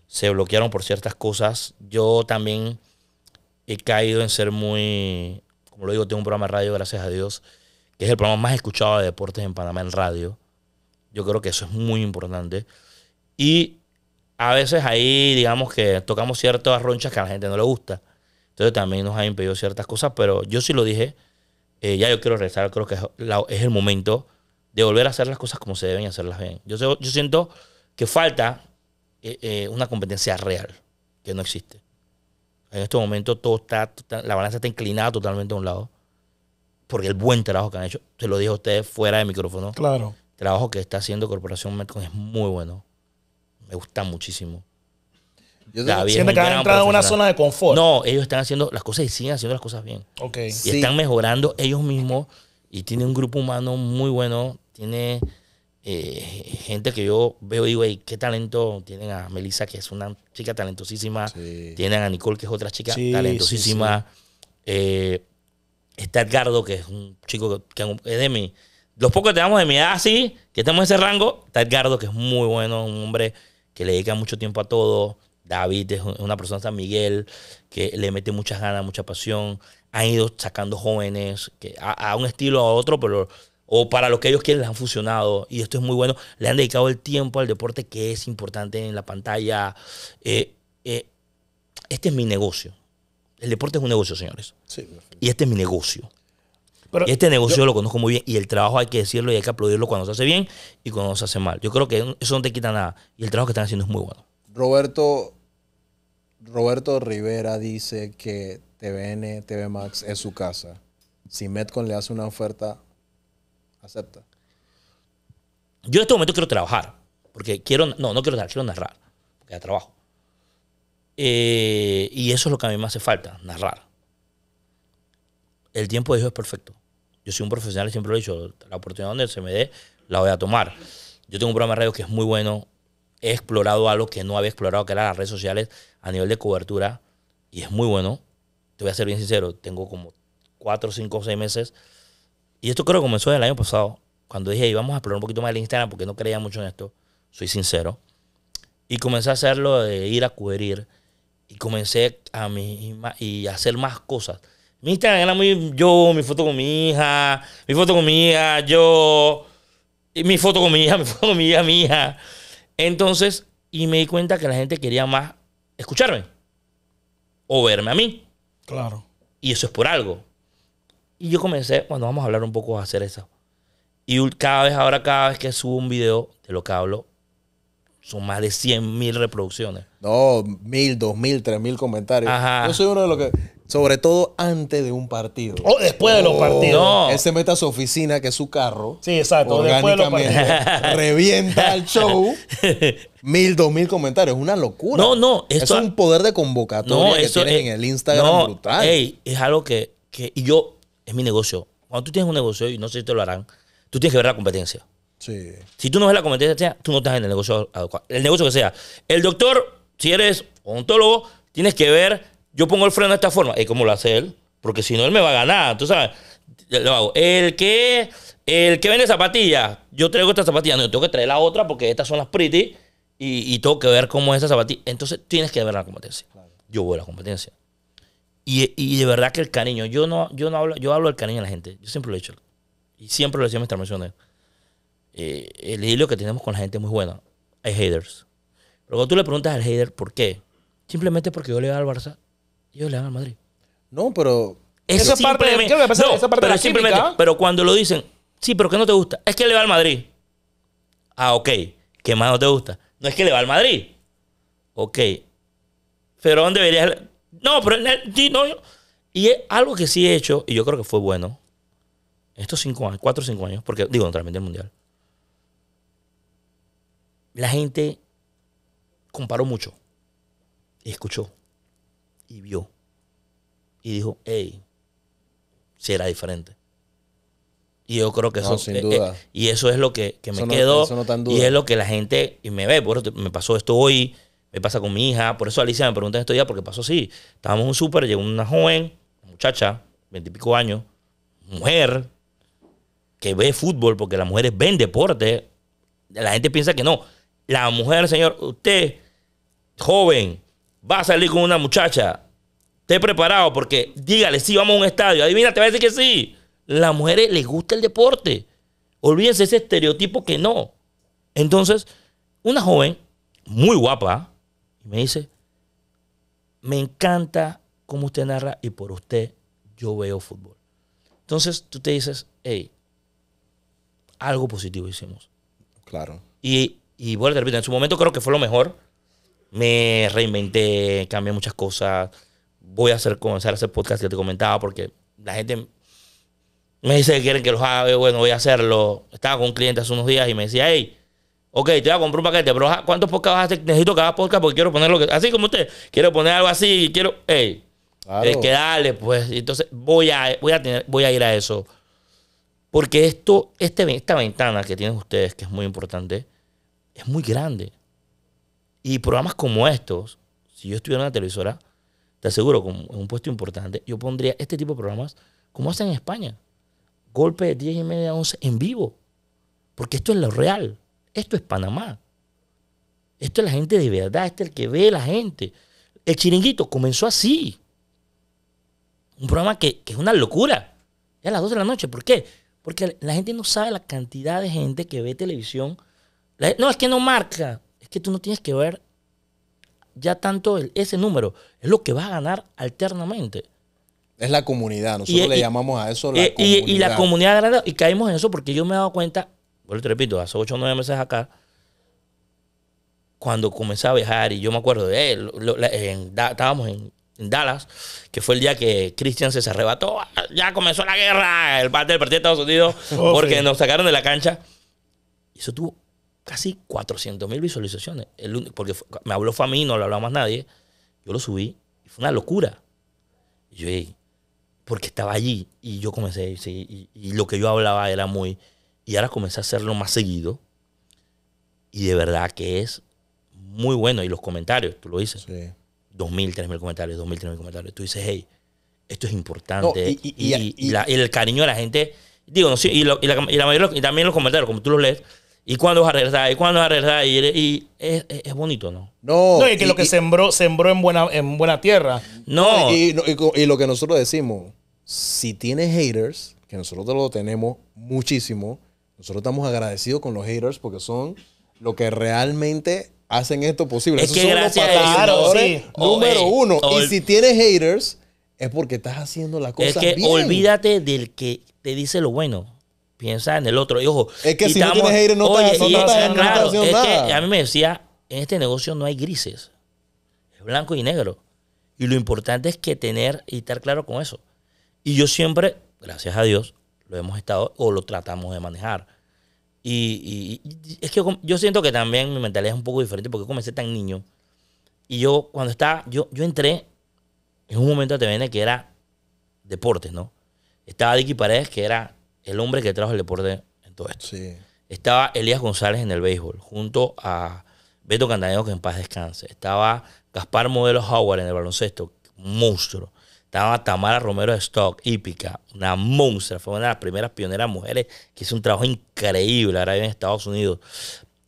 Se bloquearon por ciertas cosas. Yo también he caído en ser muy, como lo digo, tengo un programa de radio, gracias a Dios, que es el programa más escuchado de deportes en Panamá en radio. Yo creo que eso es muy importante. Y a veces ahí, digamos que tocamos ciertas ronchas que a la gente no le gusta. Entonces también nos ha impedido ciertas cosas, pero yo sí lo dije. eh, ya yo quiero regresar, creo que es, la- es el momento de volver a hacer las cosas como se deben y hacerlas bien. Yo, yo siento que falta eh, eh, una competencia real, que no existe. En este momento todo está, la balanza está inclinada totalmente a un lado. Porque el buen trabajo que han hecho, se lo dije a ustedes fuera de micrófono, Claro. el trabajo que está haciendo Corporación Metcon es muy bueno. Me gusta muchísimo. Yo David un que han entrado en una zona de confort. No, ellos están haciendo las cosas y siguen haciendo las cosas bien. Ok. Y Sí. están mejorando ellos mismos y tiene un grupo humano muy bueno. Tiene eh, gente que yo veo y digo, "Ey, qué talento. Tienen a Melissa, que es una chica talentosísima. Sí. Tienen a Nicole, que es otra chica Sí, talentosísima. Eh, está Edgardo, que es un chico que, que es de mi... Los pocos que tenemos de mi edad así, que estamos en ese rango, está Edgardo, que es muy bueno, un hombre que le dedica mucho tiempo a todo. David es una persona San Miguel que le mete muchas ganas, mucha pasión. Han ido sacando jóvenes que a, a un estilo o a otro, pero o para lo que ellos quieren les han funcionado. Y esto es muy bueno. Le han dedicado el tiempo al deporte que es importante en la pantalla. Eh, eh, este es mi negocio. El deporte es un negocio, señores. Sí. Y este es mi negocio. Pero Y este negocio lo conozco muy bien. Y el trabajo hay que decirlo y hay que aplaudirlo cuando se hace bien y cuando se hace mal. Yo creo que eso no te quita nada. Y el trabajo que están haciendo es muy bueno. Roberto, Roberto Rivera dice que TVN, TV Max es su casa. Si Metcon le hace una oferta, acepta. Yo en este momento quiero trabajar. Porque quiero. No, no quiero narrar, quiero narrar. Porque ya trabajo. Eh, y eso es lo que a mí me hace falta, narrar. El tiempo de Dios es perfecto. Yo soy un profesional y siempre lo he dicho. La oportunidad donde se me dé, la voy a tomar. Yo tengo un programa de radio que es muy bueno. He explorado algo que no había explorado, que eran las redes sociales a nivel de cobertura. Y es muy bueno. Te voy a ser bien sincero. Tengo como cuatro, cinco, seis meses. Y esto creo que comenzó el año pasado. Cuando dije, "Ey, vamos a explorar un poquito más el Instagram porque no creía mucho en esto. Soy sincero. Y comencé a hacerlo de ir a cubrir. Y comencé a mi, y a hacer más cosas. Mi Instagram era muy yo, mi foto con mi hija, mi foto con mi hija, yo, y mi foto con mi hija, *laughs* mi foto con mi hija, mi hija. Entonces, y me di cuenta que la gente quería más escucharme o verme a mí. Claro. Y eso es por algo. Y yo comencé, bueno, vamos a hablar un poco de hacer eso. Y cada vez, ahora, cada vez que subo un video de lo que hablo, son más de 100 mil reproducciones. No, mil, dos mil, tres mil comentarios. Ajá. Yo soy uno de los que, sobre todo antes de un partido. O después de los Oh, partidos. No. Él se mete a su oficina, que es su carro. Sí, exacto, después de los orgánicamente, revienta el show. *laughs* Mil, dos mil comentarios. Es una locura. No, no, esto- es un poder de convocatoria No, que eso tienes es- en el Instagram no, brutal. ey, es algo que, que- Y yo, es mi negocio. Cuando tú tienes un negocio, y no sé si te lo harán, tú tienes que ver la competencia. Sí. Si tú no ves la competencia, tú no estás en el negocio adecuado. El negocio que sea. El doctor, si eres odontólogo, tienes que ver, yo pongo el freno de esta forma. ¿Y cómo lo hace él? Porque si no, él me va a ganar. Tú sabes, lo hago. El que, el que vende zapatillas, yo traigo esta zapatilla, no, yo tengo que traer la otra porque estas son las pretty y, y tengo que ver cómo es esa zapatilla. Entonces tienes que ver la competencia. Yo voy a la competencia. Y, y de verdad que el cariño, yo no, yo no hablo, yo hablo del cariño a la gente. Yo siempre lo he dicho. Y siempre lo decía en mis transmisiones. Eh, el hilo que tenemos con la gente es muy bueno. Hay haters. Pero cuando tú le preguntas al hater por qué, simplemente porque yo le doy al Barça ellos le dan al Madrid. No, pero Es Esa parte de- creo que pasa- no, esa parte de pero la simplemente- química. Pero cuando lo dicen, sí, pero ¿qué no te gusta? Es que le va al Madrid. Ah, ok. ¿Qué más no te gusta? No es que le va al Madrid. Ok. Pero ¿dónde deberías? No, pero no. Y es algo que sí he hecho, y yo creo que fue bueno, estos cinco años, cuatro o cinco años, porque digo, tras el mundial. La gente comparó mucho. Y escuchó. Y vio. Y dijo, hey, si era diferente. Y yo creo que No, eso, sin eh, duda. eh, y eso es lo que, que me Eso no- quedó. eso no y duda. es lo que la gente y me ve. Por eso me pasó esto hoy, me pasa con mi hija. Por eso Alicia me pregunta esto ya, porque pasó así. Estábamos en un súper, llegó una joven, muchacha, veintipico años, mujer, que ve fútbol, porque las mujeres ven deporte. La gente piensa que no. La mujer, señor, usted, joven, va a salir con una muchacha. Esté preparado porque dígale, sí, vamos a un estadio. Adivina, te va a decir que sí. Las mujeres les gusta el deporte. Olvídense ese estereotipo que no. Entonces, una joven muy guapa me dice, me encanta cómo usted narra y por usted yo veo fútbol. Entonces tú te dices, hey, algo positivo hicimos. claro. Y, y bueno, te repito, en su momento creo que fue lo mejor. Me reinventé, cambié muchas cosas. Voy a hacer, comenzar a hacer podcast que te comentaba porque la gente me dice que quieren que los haga. Bueno, voy a hacerlo. Estaba con un cliente hace unos días y me decía, hey, ok, te voy a comprar un paquete, pero ¿cuántos podcasts? Necesito hagas podcast porque quiero poner lo que... Así como usted, quiero poner algo así, quiero... Hey, Claro. hay que darle, pues. Entonces voy a, voy a, tener, voy a ir a eso. Porque esto, este, esta ventana que tienen ustedes, que es muy importante, es muy grande. Y programas como estos, si yo estuviera en una televisora, te aseguro, con un puesto importante, yo pondría este tipo de programas como hacen en España. Golpe de 10 y media a 11 en vivo. Porque esto es lo real. Esto es Panamá. Esto es la gente de verdad. Este es el que ve la gente. El chiringuito comenzó así. Un programa que, que es una locura. Es a las 12 de la noche. ¿Por qué? Porque la gente no sabe la cantidad de gente que ve televisión. No, es que no marca. Es que tú no tienes que ver ya tanto el- ese número. Es lo que vas a ganar alternamente. Es la comunidad. Nosotros Y- le y- llamamos a eso la Eh, y, comunidad. y la comunidad grande, y caímos en eso porque yo me he dado cuenta, bueno, te repito, hace 8 o 9 meses acá, cuando comencé a viajar, y yo me acuerdo de él, lo- la- en- da- estábamos en, en Dallas, que fue el día que Christian se arrebató. "Ah, Ya comenzó la guerra, el parte del partido de Estados Unidos, *laughs* Oh, porque sí. nos sacaron de la cancha. Y eso tuvo casi 400 mil visualizaciones. El porque fue- me habló fue a mí, no lo habló más nadie. Yo lo subí y fue una locura. Y yo, "Ey", porque estaba allí y yo comencé, y, y lo que yo hablaba era muy... Y ahora comencé a hacerlo más seguido. Y de verdad que es muy bueno. Y los comentarios, tú lo dices. Sí. 2.000, 3.000 comentarios, 2.000, 3.000 comentarios. Tú dices, hey, esto es importante. No, y, y- y- y- y la- y el cariño de la gente, digo, no, sí, y, lo- la, y la mayoría, y también los comentarios, como tú los lees, ¿y cuándo vas a regresar? ¿Y cuándo vas a regresar? Y, y es, es- es bonito, ¿no? No, No, y que lo que sembró, sembró en buena, en buena tierra. No, Y, y- y co- y lo que nosotros decimos, si tienes haters, que nosotros lo tenemos muchísimo, nosotros estamos agradecidos con los haters porque son lo que realmente hacen esto posible. Es Esos que son los gracias a patrocinadores ellos- sí. número Oh, ey, uno. y si tienes haters, es porque estás haciendo las es cosas que bien. olvídate del que te dice lo bueno. Piensa en el otro. Y ojo. Es que y si no tienes no Oye, no y estás- es- no estás claro, es nada. que a mí me decía, en este negocio no hay grises. Es blanco y negro. Y lo importante es que tener y estar claro con eso. Y yo siempre, gracias a Dios, lo hemos estado o lo tratamos de manejar. Y, y- y es que yo siento que también mi mentalidad es un poco diferente porque comencé tan niño. Y yo, cuando estaba, yo, yo entré en un momento de TVN que era deportes, ¿no? Estaba Dicky Paredes, que era el hombre que trajo el deporte en todo esto. Sí. Estaba Elías González en el béisbol, junto a Beto Cantaneo, que en paz descanse. Estaba Gaspar Modelo Howard en el baloncesto, monstruo. Estaba Tamara Romero de Stock, hípica, una monstrua. Fue una de las primeras pioneras mujeres que hizo un trabajo increíble ahora en Estados Unidos.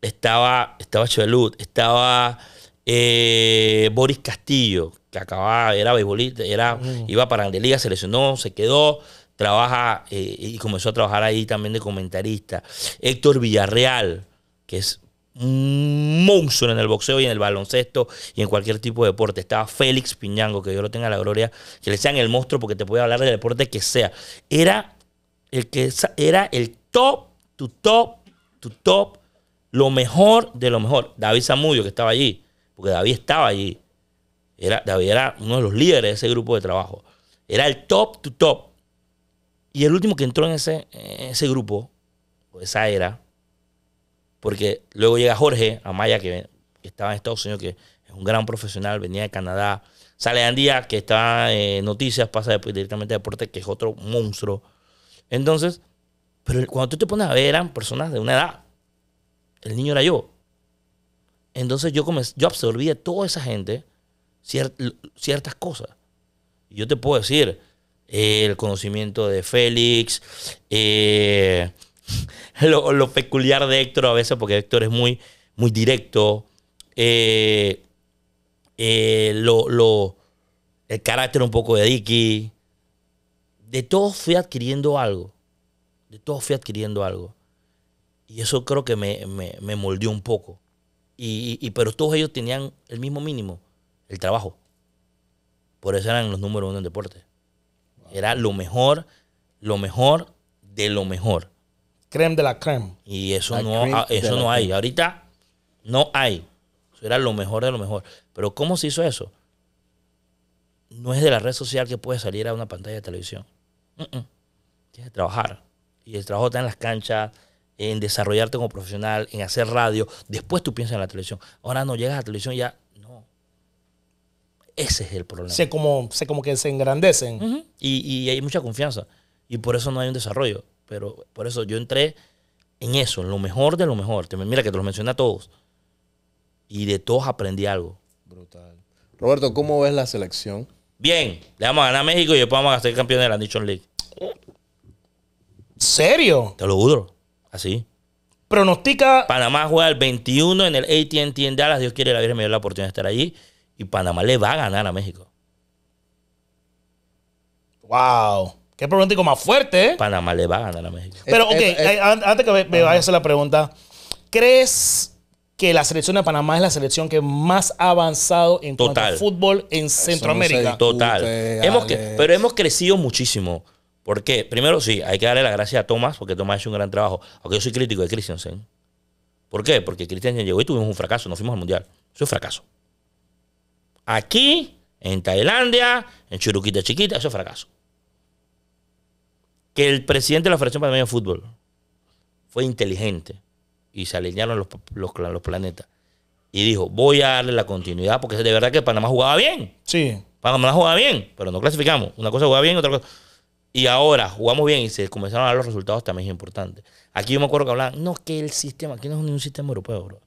Estaba, estaba Chevelut, estaba eh, Boris Castillo, que acababa, era beisbolista, era, iba para Grande Liga, se lesionó, se quedó, trabaja eh, y comenzó a trabajar ahí también de comentarista. Héctor Villarreal, que es un monstruo en el boxeo y en el baloncesto y en cualquier tipo de deporte. Estaba Félix Piñango, que Dios lo tenga la gloria, que le sean el monstruo porque te puede hablar del deporte que sea. Era el que era el top, tu top, tu top, lo mejor de lo mejor. David Zamudio, que estaba allí, porque David estaba allí. Era, David era uno de los líderes de ese grupo de trabajo. Era el top, tu top. Y el último que entró en ese, ese grupo, o esa era, porque luego llega Jorge Amaya, que, estaba en Estados Unidos, que es un gran profesional, venía de Canadá. Sale Andía, que está en noticias, pasa directamente a deporte, que es otro monstruo. Entonces, pero cuando tú te pones a ver, eran personas de una edad. El niño era yo. Entonces yo, comencé- yo absorbí de toda esa gente cier- ciertas cosas. Y yo te puedo decir, el conocimiento de Félix, eh, *laughs* lo, peculiar de Héctor a veces, porque Héctor es muy, muy directo, eh, eh, lo, lo- el carácter un poco de Dicky. De todos fui adquiriendo algo. De todos fui adquiriendo algo. Y eso creo que me, me, me moldeó un poco. Y, y- pero todos ellos tenían el mismo mínimo, el trabajo. Por eso eran los números uno en deporte. Era lo mejor, lo mejor de lo mejor. Creme de la creme. Y eso La no, eso no hay. Ahorita no hay. Eso era lo mejor de lo mejor. Pero ¿cómo se hizo eso? No es de la red social que puede salir a una pantalla de televisión. Tienes que trabajar. Y el trabajo está en las canchas, en desarrollarte como profesional, en hacer radio. Después tú piensas en la televisión. Ahora no llegas a la televisión ya. Ese es el problema. Se como, se como que se engrandecen. Y, y hay mucha confianza. Y por eso no hay un desarrollo. Pero por eso yo entré en eso, en lo mejor de lo mejor. Te- Mira que te los mencioné a todos. Y de todos aprendí algo. Brutal. Roberto, ¿cómo ves la selección? Bien, le vamos a ganar a México y después vamos a ser campeones de la Nation League. ¿Serio? Te lo juro. Así. Pronostica. Panamá juega el 21 en el AT&T en Dallas. Dios quiere, la Virgen me dio la oportunidad de estar allí. Y Panamá le va a ganar a México. Wow. Qué pronóstico más fuerte, ¿eh? Panamá le va a ganar a México. Pero, ok, es- es- eh, an- antes que me, me vayas a hacer la pregunta, ¿crees que la selección de Panamá es la selección que más ha avanzado en cuanto Total. a fútbol en Centroamérica? sé. Total. Hemos que- pero hemos crecido muchísimo. ¿Por qué? Primero, sí, hay que darle las gracias a Tomás, porque Tomás ha hecho un gran trabajo. Aunque yo soy crítico de Christensen. ¿Por qué? Porque Christensen llegó y tuvimos un fracaso, nos fuimos al mundial. Eso es fracaso. Aquí En Tailandia, en Churuquita Chiquita, eso es fracaso. Que el presidente de la Federación Panameña de Fútbol fue inteligente y se alinearon los, los, los planetas y dijo, voy a darle la continuidad porque de verdad que Panamá jugaba bien. Sí. Panamá jugaba bien, pero no clasificamos. Una cosa jugaba bien, otra cosa. Y ahora jugamos bien y se comenzaron a dar los resultados también es importante. Aquí yo me acuerdo que hablaban, no, que el sistema, aquí no es ni un sistema europeo, bro.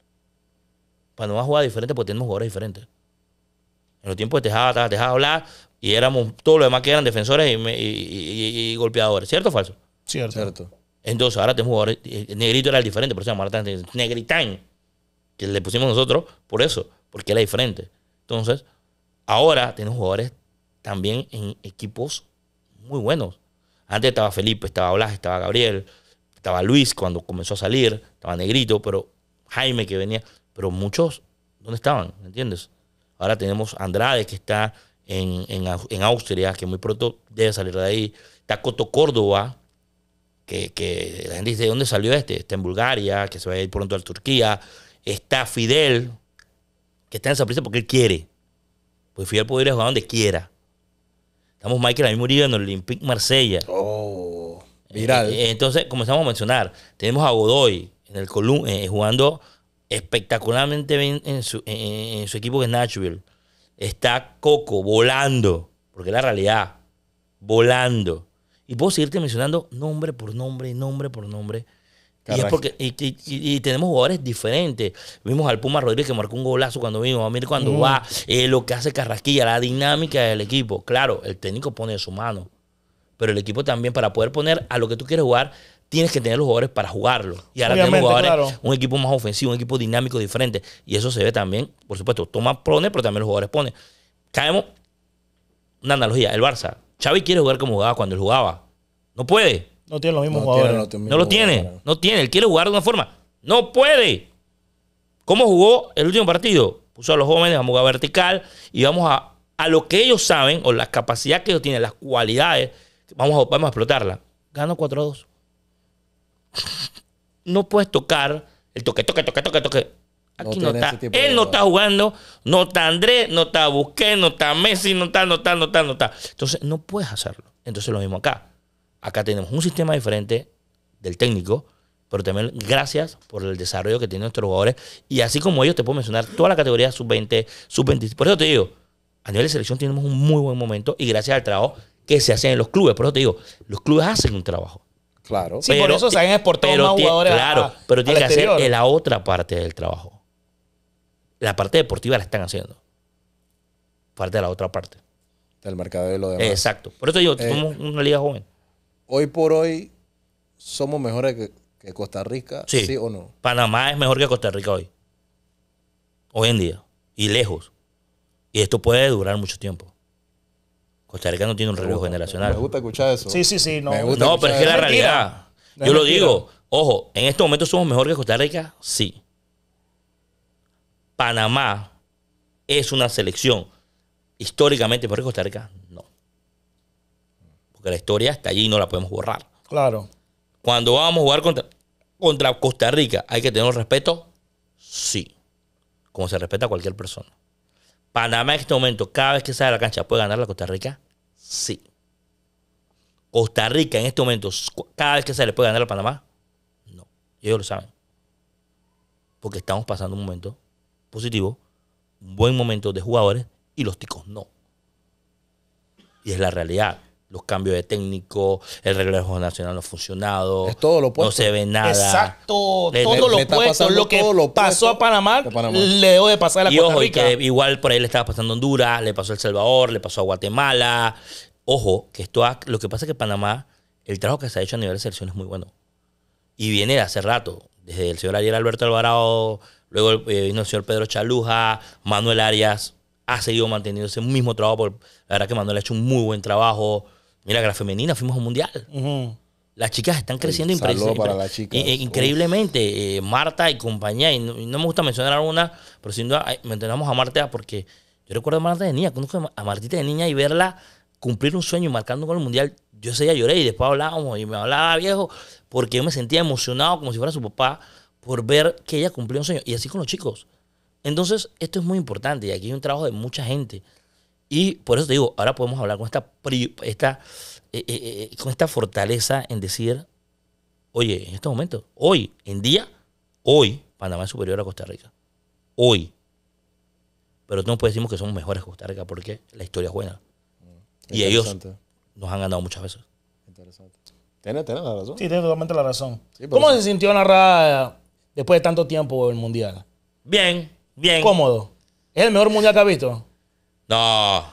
Panamá jugaba diferente porque tenemos jugadores diferentes. En los tiempos de Tejada, estaba Tejada hablar y éramos todos los demás que eran defensores y, me- y- y- y- y golpeadores. ¿Cierto o falso? Cierto. Cierto. Entonces ahora tenemos jugadores. El negrito era el diferente, por eso llama ahora Negritán. Que le pusimos nosotros por eso, porque era diferente. Entonces, ahora tenemos jugadores también en equipos muy buenos. Antes estaba Felipe, estaba Blas, estaba Gabriel, estaba Luis cuando comenzó a salir, estaba Negrito, pero Jaime que venía. Pero muchos, ¿dónde estaban? ¿Me entiendes? Ahora tenemos Andrade que está en, en, Au- en Austria, que muy pronto debe salir de ahí. Está Coto Córdoba, que, que la gente dice, ¿de dónde salió este? Está en Bulgaria, que se va a ir pronto a Turquía. Está Fidel, que está en esa prisa porque él quiere. Pues Fidel puede ir a jugar donde quiera. Estamos Michael ahí Murillo en el Olympique Marsella. Oh, viral. Eh, entonces, comenzamos a mencionar, tenemos a Godoy en el Colum eh, jugando espectacularmente bien en su, en- en su equipo que es Nashville. Está Coco volando, porque es la realidad, volando. Y puedo seguirte mencionando nombre por nombre, nombre por nombre. Y, es porque, y, y- y- y tenemos jugadores diferentes. Vimos al Puma Rodríguez que marcó un golazo cuando vimos. A mí cuando va, eh, lo que hace Carrasquilla, la dinámica del equipo. Claro, el técnico pone de su mano. Pero el equipo también, para poder poner a lo que tú quieres jugar, tienes que tener los jugadores para jugarlo. Y ahora Obviamente, tenemos jugadores, claro. un equipo más ofensivo, un equipo dinámico diferente. Y eso se ve también, por supuesto, toma pone, pero también los jugadores pone. Caemos, una analogía, el Barça. Xavi quiere jugar como jugaba cuando él jugaba. No puede. No tiene los mismos No tiene jugadores. No lo tiene. No tiene. Él quiere jugar de una forma. No puede. ¿Cómo jugó el último partido? Puso a los jóvenes a jugar vertical y vamos a, a lo que ellos saben o la capacidad que ellos tienen, las cualidades, vamos a, vamos a explotarla. Gano 4 a 2. No puedes tocar el toque, toque, toque, toque, toque. Aquí No está. de Él no está jugando, no está Andrés, no está Busquets, no está Messi, no está, no está, no está, no está. Entonces no puedes hacerlo. Entonces lo mismo acá. Acá tenemos un sistema diferente del técnico, pero también gracias por el desarrollo que tienen nuestros jugadores. Y así como ellos, te puedo mencionar toda la categoría sub-20, sub-20. Por eso te digo, a nivel de selección tenemos un muy buen momento y gracias al trabajo que se hace en los clubes. Por eso te digo, los clubes hacen un trabajo. Claro. Sí, por eso se han exportado pero más jugadores Claro, a- pero tiene que hacer exterior. en la otra parte del trabajo. La parte deportiva la están haciendo. Parte de la otra parte. Del mercado de lo demás. Exacto. Por eso digo, Eh, somos una liga joven. Hoy por hoy, ¿somos mejores que, que Costa Rica? Sí. ¿Sí o no? Panamá es mejor que Costa Rica hoy. Hoy en día. Y lejos. Y esto puede durar mucho tiempo. Costa Rica no tiene un relevo generacional. Me gusta escuchar eso. Sí, sí, sí. No, Me gusta No, pero es que es la realidad. No Yo lo digo. Ojo, en este momento somos mejor que Costa Rica, sí. Panamá es una selección históricamente mejor que Costa Rica, no. Porque la historia está allí y no la podemos borrar. Claro. Cuando vamos a jugar contra, contra Costa Rica, ¿hay que tener respeto? Sí. Como se respeta a cualquier persona. Panamá en este momento, cada vez que sale a la cancha, ¿puede ganar la Costa Rica? Sí. Costa Rica en este momento, cada vez que sale, ¿puede ganar a Panamá? No. Ellos lo saben. Porque estamos pasando un momento positivo, un buen momento de jugadores y los ticos no. Y es la realidad. Los cambios de técnico, el relevo nacional no ha funcionado. Es todo lo No se ve nada. Exacto. Le- todo le- lo pasando Lo que todo lo pasó a Panamá, de Panamá. le debo de pasar a Y Costa ojo, y Rica. que igual por ahí le estaba pasando a Honduras, le pasó a El Salvador, le pasó a Guatemala. Ojo, que esto ha- lo que pasa es que Panamá, el trabajo que se ha hecho a nivel de selección es muy bueno. Y viene de hace rato, desde el señor Ariel Alberto Alvarado, luego eh, vino el señor Pedro Chaluja, Manuel Arias ha seguido manteniendo ese mismo trabajo. por- la verdad que Manuel ha hecho un muy buen trabajo. Mira que la femenina fuimos a un mundial. Las chicas están creciendo saludo impre- para impre- las chicas. i- i- increíblemente. Eh, Marta y compañía, y no, y no me gusta mencionar alguna, pero sin duda mencionamos a Marta porque yo recuerdo a Marta de niña, conozco a Martita de niña y verla cumplir un sueño y marcando con el mundial. Yo ese día lloré y después hablábamos y me hablaba viejo porque yo me sentía emocionado como si fuera su papá por ver que ella cumplió un sueño. Y así con los chicos. Entonces, esto es muy importante y aquí hay un trabajo de mucha gente. Y por eso te digo, ahora podemos hablar con esta, eh, eh, eh, con esta fortaleza en decir, oye, en estos momentos, hoy, en día, hoy, Panamá es superior a Costa Rica. Hoy. Pero no decimos que somos mejores que Costa Rica porque la historia es buena. Y ellos nos han ganado muchas veces. Interesante. Tienes, tienes la razón. Sí, tienes totalmente la razón. Sí, ¿Cómo sí. se sintió narrada después de tanto tiempo el mundial? Bien, bien. Cómodo. ¿Es el mejor mundial que has visto? No.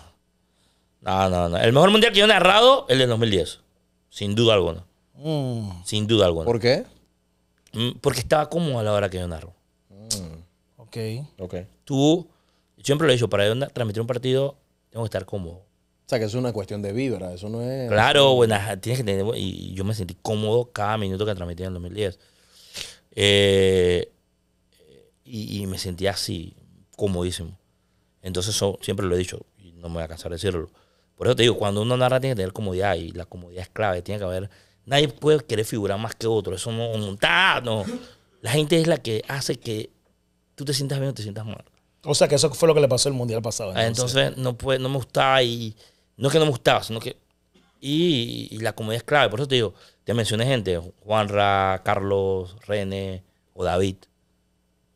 No, no, no. El mejor mundial que yo he narrado, el de 2010. Sin duda alguna. Mm. Sin duda alguna. ¿Por qué? Mm, Porque estaba cómodo a la hora que yo narro. Ok. Ok. Tú, yo siempre lo he dicho, para yo transmitir un partido, tengo que estar cómodo. O sea, que es una cuestión de vibra, eso no es... Claro, buena, tienes que tener. Y yo me sentí cómodo cada minuto que transmitía en 2010. Eh, y, y me sentía así, comodísimo. Entonces, eso siempre lo he dicho y no me voy a cansar de decirlo. Por eso te digo, cuando uno narra, tiene que tener comodidad y la comodidad es clave. Tiene que haber. Nadie puede querer figurar más que otro. Eso no. no. La gente es la que hace que tú te sientas bien o te sientas mal. O sea que eso fue lo que le pasó el mundial pasado. Ah, Entonces, no, puede, no me gustaba y no es que no me gustaba, sino que... Y, y la comodidad es clave, por eso te digo, te mencioné gente, Juanra, Carlos, René o David,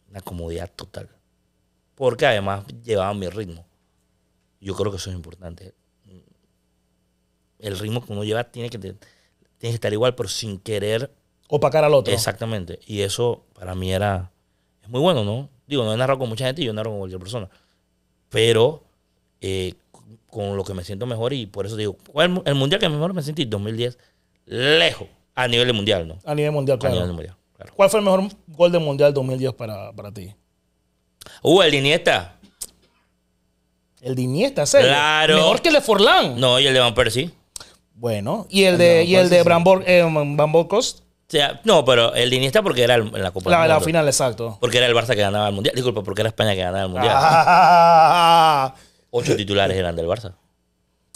una comodidad total. Porque además llevaban mi ritmo. Yo creo que eso es importante. El ritmo que uno lleva tiene que, tiene que estar igual, pero sin querer Opacar al otro. Exactamente. Y eso para mí era. Es muy bueno, ¿no? Digo, no he narrado con mucha gente y yo narro con cualquier persona. Pero eh, con lo que me siento mejor y por eso digo, ¿cuál el, mundial que mejor me sentí? 2010. Lejos. A nivel mundial, ¿no? A nivel mundial, A nivel claro. mundial. Claro. ¿Cuál fue el mejor gol del mundial 2010 para, para ti? Uh, el Iniesta. El de Iniesta, ¿serio? Claro. Mejor que el de Forlán. No, y el de Van Persie. Bueno. ¿Y el de, y el de Van Bor- eh, Van? O sea, no, pero el de Iniesta porque era el- en la Copa La, del la final, exacto. Porque era el Barça que ganaba el mundial. Disculpa, porque era España que ganaba el mundial. Ah. Ocho titulares eran del Barça.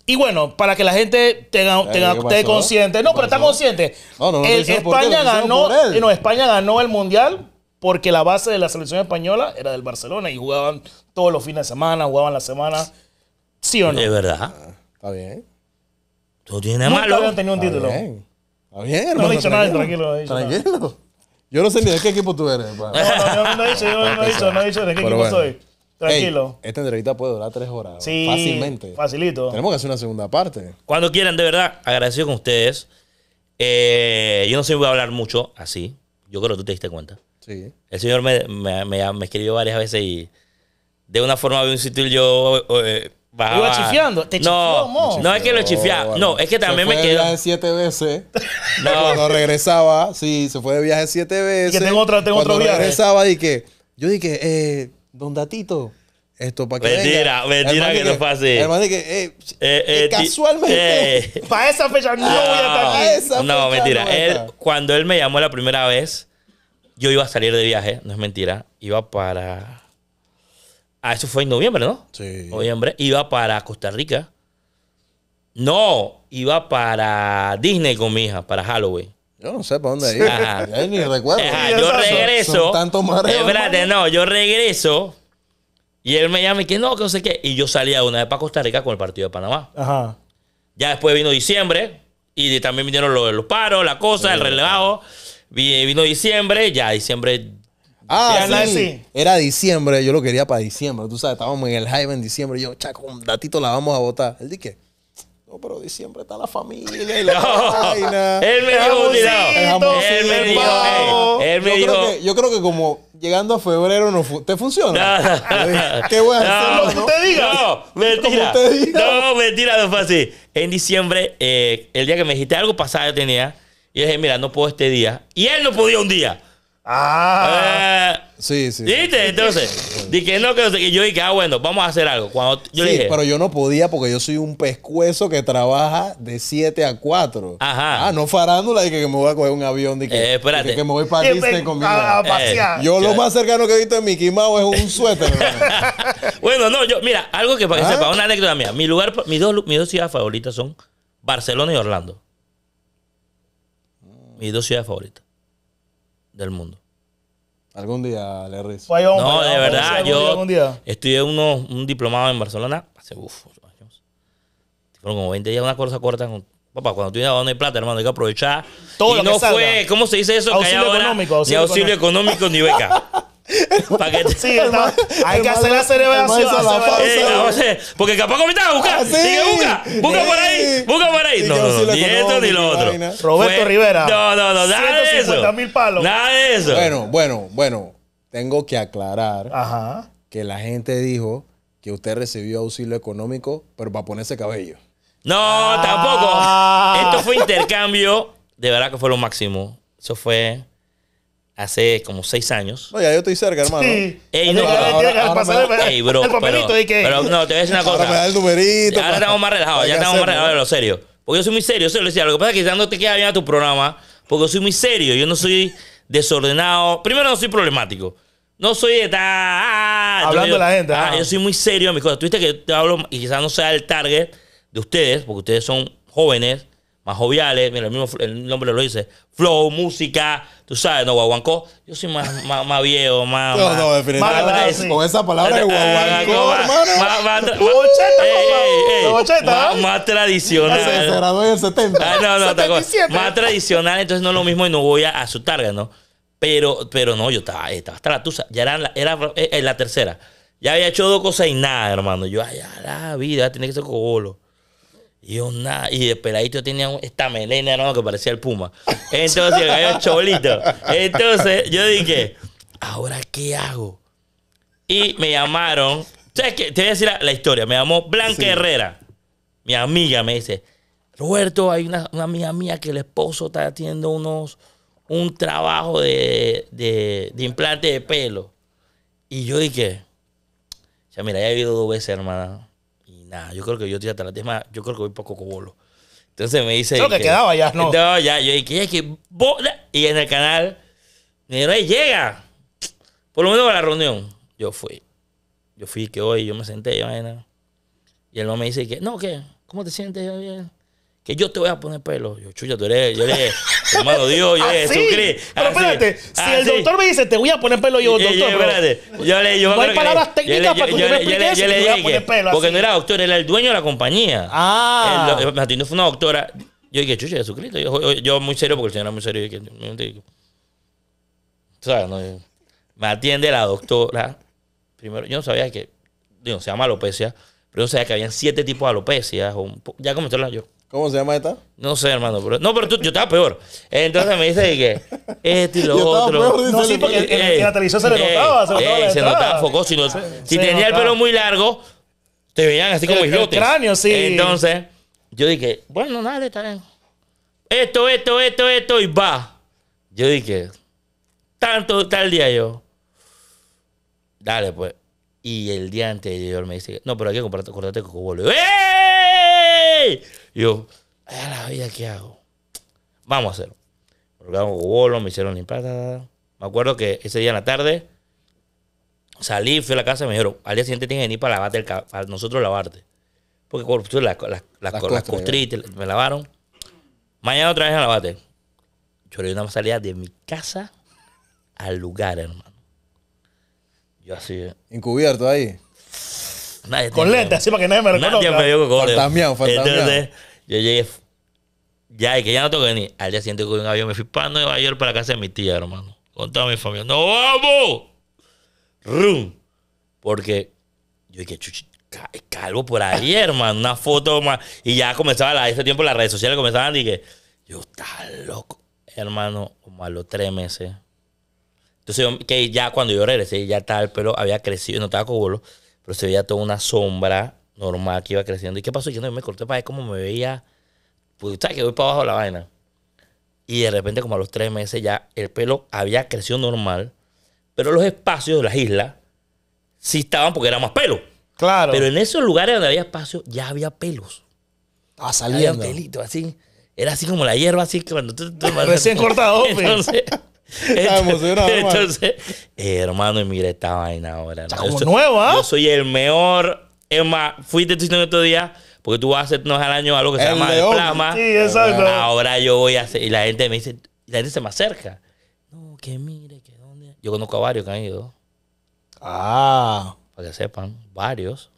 Y bueno, para que la gente tenga, tenga- ¿qué esté consciente. No, ¿Qué pero está consciente. No, no, no El- por España ganó, por él. no, España ganó el mundial porque la base de la selección española era del Barcelona y jugaban todos los fines de semana, jugaban la semana. ¿Sí o no? Es verdad. Está bien. Tú tienes nada Nunca malo. habían tenido un Está título. bien. Está bien, No hermano. he dicho nada, tranquilo, no he dicho nada. Tranquilo. Yo no sé ni de qué equipo tú eres. No, no, no, no he dicho, yo no he dicho, no he dicho de qué Pero equipo bueno. soy. Tranquilo. Ey, esta entrevista puede durar tres horas. sí, Fácilmente. Facilito. Tenemos que hacer una segunda parte. Cuando quieran, de verdad, agradecido con ustedes. Eh, yo no sé si voy a hablar mucho así. Yo creo que tú te diste cuenta. Sí. El señor me, me, me- me escribió varias veces y de una forma bien sutil yo eh, bajaba. Iba chifiando. Te no, chifió, mo. no es que lo chifiaba. bueno. No, es que también se me fue de quedó. viaje siete veces. *laughs* No. Cuando regresaba, sí, se fue de viaje siete veces. tengo otra- tengo Cuando otro viaje. regresaba, dije, yo dije, eh, don Datito, esto para que Mentira, venga. mentira Hermano, que no eh, Eh, eh, eh, ti- casualmente. eh, Para esa fecha no voy a estar aquí. *laughs* no, mentira. no Él, cuando él me llamó la primera vez, yo iba a salir de viaje, no es mentira. Iba para. Ah, eso fue en noviembre, ¿no? Sí. Noviembre. Iba para Costa Rica. No, iba para Disney con mi hija, para Halloween. Yo no sé para dónde ir. Ajá. *laughs* Ya ni recuerdo. Ajá, yo regreso. Son tantos mareos, Espérate, no, yo regreso. Y él me llama y que no, que no sé qué. Y yo salía una vez para Costa Rica con el partido de Panamá. Ajá. Ya después vino diciembre y también vinieron los, los paros, la cosa, el relevado. Vino diciembre, ya diciembre. Ah, sí. sí. Era diciembre, yo lo quería para diciembre. Tú sabes, estábamos en el hype en diciembre. Yo, chaco, un datito la vamos a votar. Él dije, no, pero diciembre está la familia y la *laughs* *laughs* vaina. Él me dijo. Él me dijo, él me yo, dijo. creo que, yo creo que como llegando a febrero no fu- te funciona. No. ¿Qué voy a hacer? No, que usted diga. No, mentira. Usted diga. No, mentira, no fue así. En diciembre, eh, el día que me dijiste algo pasado yo tenía. Y dije, mira, no puedo este día. Y él no podía un día. Ah. Eh, Sí, sí. ¿Viste? Entonces, dije, no, que no sé qué. Yo dije, ah, bueno, vamos a hacer algo. Cuando yo Sí, dije, pero yo no podía porque yo soy un pescuezo que trabaja de 7 a 4. Ajá. Ah, no farándula y que, me voy a coger un avión de que, Eh, espérate. de que, me voy para Disney con mi a, pasear. Yo lo más cercano que he visto en Mickey Mouse es un suéter. *laughs* Bueno, no, yo, mira, algo que para que ¿Ah? sepa, una anécdota mía. Mi lugar, mis dos, mis dos ciudades favoritas son Barcelona y Orlando. Mis dos ciudades favoritas del mundo. Algún día le rizo. Pues vamos No, de verdad, yo día. estudié uno, un diplomado en Barcelona hace uf, ocho años. Fueron como 20 días, una cosa corta. con- Papá, cuando tú tienes no hay plata, hermano, hay que aprovechar. Todo y lo que no salga. fue, ¿cómo se dice eso? que hay Auxilio ahora? económico, ni auxilio auxilio económico ni beca. *laughs* *laughs* Que te- Sí, hay que hacer la celebración. la pausa. Eh, porque capaz comentaba, busca, Ah, sí. dije, busca, busca por ahí, busca por ahí. No, que no, no, ni esto ni lo otro. vaina. Roberto Rivera. No, no, no, nada de 150 eso. mil palos. Nada de eso. Bueno, bueno, bueno. Tengo que aclarar Ajá. que la gente dijo que usted recibió auxilio económico, pero para ponerse cabello. No, Ah. tampoco. Esto fue intercambio. De verdad que fue lo máximo. Eso fue hace como seis años. No, ya yo estoy cerca, hermano. Sí. Ey, no, ahora- ahora el- Ey, bro, el papelito pero, que. pero no, te voy a decir una cosa. Ahora me da el numerito. Ahora estamos más relajados, ya estamos más relajados de lo serio. Porque yo soy muy serio, eso lo decía. Lo que pasa es que ya no te queda bien a tu programa, porque yo soy muy serio, yo no soy desordenado. Primero, no soy problemático. No soy de ta- ah, Hablando de la gente, ah, ah. yo soy muy serio en mis cosas. Tú viste que te hablo y quizás no sea el target de ustedes, porque ustedes son jóvenes, más joviales. Mira, el mismo el nombre lo dice. Flow, música, tú sabes, no, guaguancó. Yo soy más, más, más viejo, más. No, no, definitivamente. Con- esa palabra de guaguancó, hermano. más- más Más-. Más Se, se tradicional. graduó en el 70. Ah, no, no, otra cosa. 77. Más tradicional, entonces no es lo mismo y no voy a, a su target, ¿no? Pero, pero no, yo estaba, estaba hasta la tusa. Ya era, la- era eh, eh, la tercera. Ya había hecho dos cosas y nada, hermano. Yo, ay, ya la vida, tiene que ser cobolo. Y yo, nada. Y de peladito tenía un- esta melena, hermano, que parecía el puma. Entonces, *laughs* el gallo cholito. Entonces, yo dije, ¿ahora qué hago? Y me llamaron. ¿Sabes qué? Te voy a decir la, la historia. Me llamó Blanca Herrera. Mi amiga me dice, Roberto, hay una, una amiga mía que el esposo está haciendo unos, un trabajo de, de, de implante de pelo. Y yo dije, ya mira, ya he ido dos veces, hermana. Nada, yo creo que yo estoy hasta la tema, yo creo que voy poco cobolo. Entonces me dice. Lo que quedaba ya, ¿no? No, ya, yo dije, "Ey, que bola". Y en el canal, me dijeron, "Ey, llega. Por lo menos a la reunión. Yo fui. Yo fui que hoy, yo me senté, y vaina. Y el mamá me dice que, no, ¿qué? ¿Cómo te sientes? Yo, bien. Que yo te voy a poner pelo. Yo, chucha, tú eres, yo eres hermano Dios, yo eres Así. Jesucristo. Ah, Pero Así. espérate, si el Así. doctor me dice, te voy a poner pelo yo, doctor. espérate. Yo le, yo me No hay palabras técnicas yo para que yo le- me yo le- explique yo le voy a poner pelo Porque no era doctor, era el dueño de la compañía. Ah. El, el Martín no fue una doctora. Yo dije, chucha, Jesucristo. Yo, yo, yo muy serio porque el señor era muy serio. y que- tú ¿Sabes? No, Yo- me atiende la doctora. Primero, yo no sabía que. Digo, se llama alopecia. Pero yo sabía que habían siete tipos de alopecias. ya comenté hablar yo. ¿Cómo se llama esta? No sé, hermano. Pero, no, pero tú- yo estaba peor. Entonces me dice que esto y lo *laughs* otro. peor, dice No, sí, porque en- en la televisión se le notaba, se notaba la se notaba focoso. Si, no- si se tenía el pelo muy largo, te veían así como El- el islotes. cráneo, sí. Entonces, yo dije, bueno, nada, está bien. Esto, esto, esto, esto, y va. Yo dije, tanto, tal día yo. Dale, pues. Y el día anterior me dice, no, pero hay que comprarte, cortarte cocobolo. ¡Ey! Y yo, ay, a la vida, ¿qué hago? Vamos a hacerlo. Me colocaron cocobolo, me hicieron limpiar. Me acuerdo que ese día en la tarde salí, fui a la casa y me dijeron, al día siguiente tienes que venir para lavarte el para nosotros lavarte. Porque por las las- las- Las las costras, costritas me lavaron. Mañana otra vez a lavarte. Yo le di una salida de mi casa al lugar, hermano. Yo así, Encubierto ahí. Nadie Con lentes, así para que nadie me Nadie reconozca. me vio con cojones. Fantasmeado, fantasmeado. Entonces, yo llegué. Ya, y que ya no tengo que venir. Al día siguiente con un avión me fui para Nueva York, para la casa de mi tía, hermano. Con toda mi familia. ¡No vamos! ¡Rum! Porque yo dije, chuchi, ca- calvo por ahí, *laughs* hermano. Una foto más. Y ya comenzaba, la, ese tiempo las redes sociales comenzaban y que yo estaba loco. Hermano, como a los tres meses. Entonces, yo- que ya cuando yo regresé, ya estaba el pelo, había crecido, no estaba con bolo, pero se veía toda una sombra normal que iba creciendo. ¿Y qué pasó? Yo no me corté para ver cómo me veía. Pues, ¿sabes que voy para abajo la vaina? Y de repente, como a los tres meses, ya el pelo había crecido normal, pero los espacios de las islas sí estaban porque era más pelo. Claro. Pero en esos lugares donde había espacio, ya había pelos. Estaba Había saliendo. así. Era así como la hierba, así que cuando tú... tú- *laughs* Recién cortado, *laughs* pe. Entonces... Entonces, eh, hermano, y mira esta vaina ahora. como soy- nuevo, ¿ah? Yo soy el mejor. Es más, fuiste tú diciendo estos días, porque tú vas a hacernos al año algo que se llama león. el plasma. Sí, exacto. Ahora yo voy a hacer. Y la gente me dice, la gente se me acerca. No, que mire, que dónde. Yo conozco a varios que han ido, Ah. para que sepan, varios.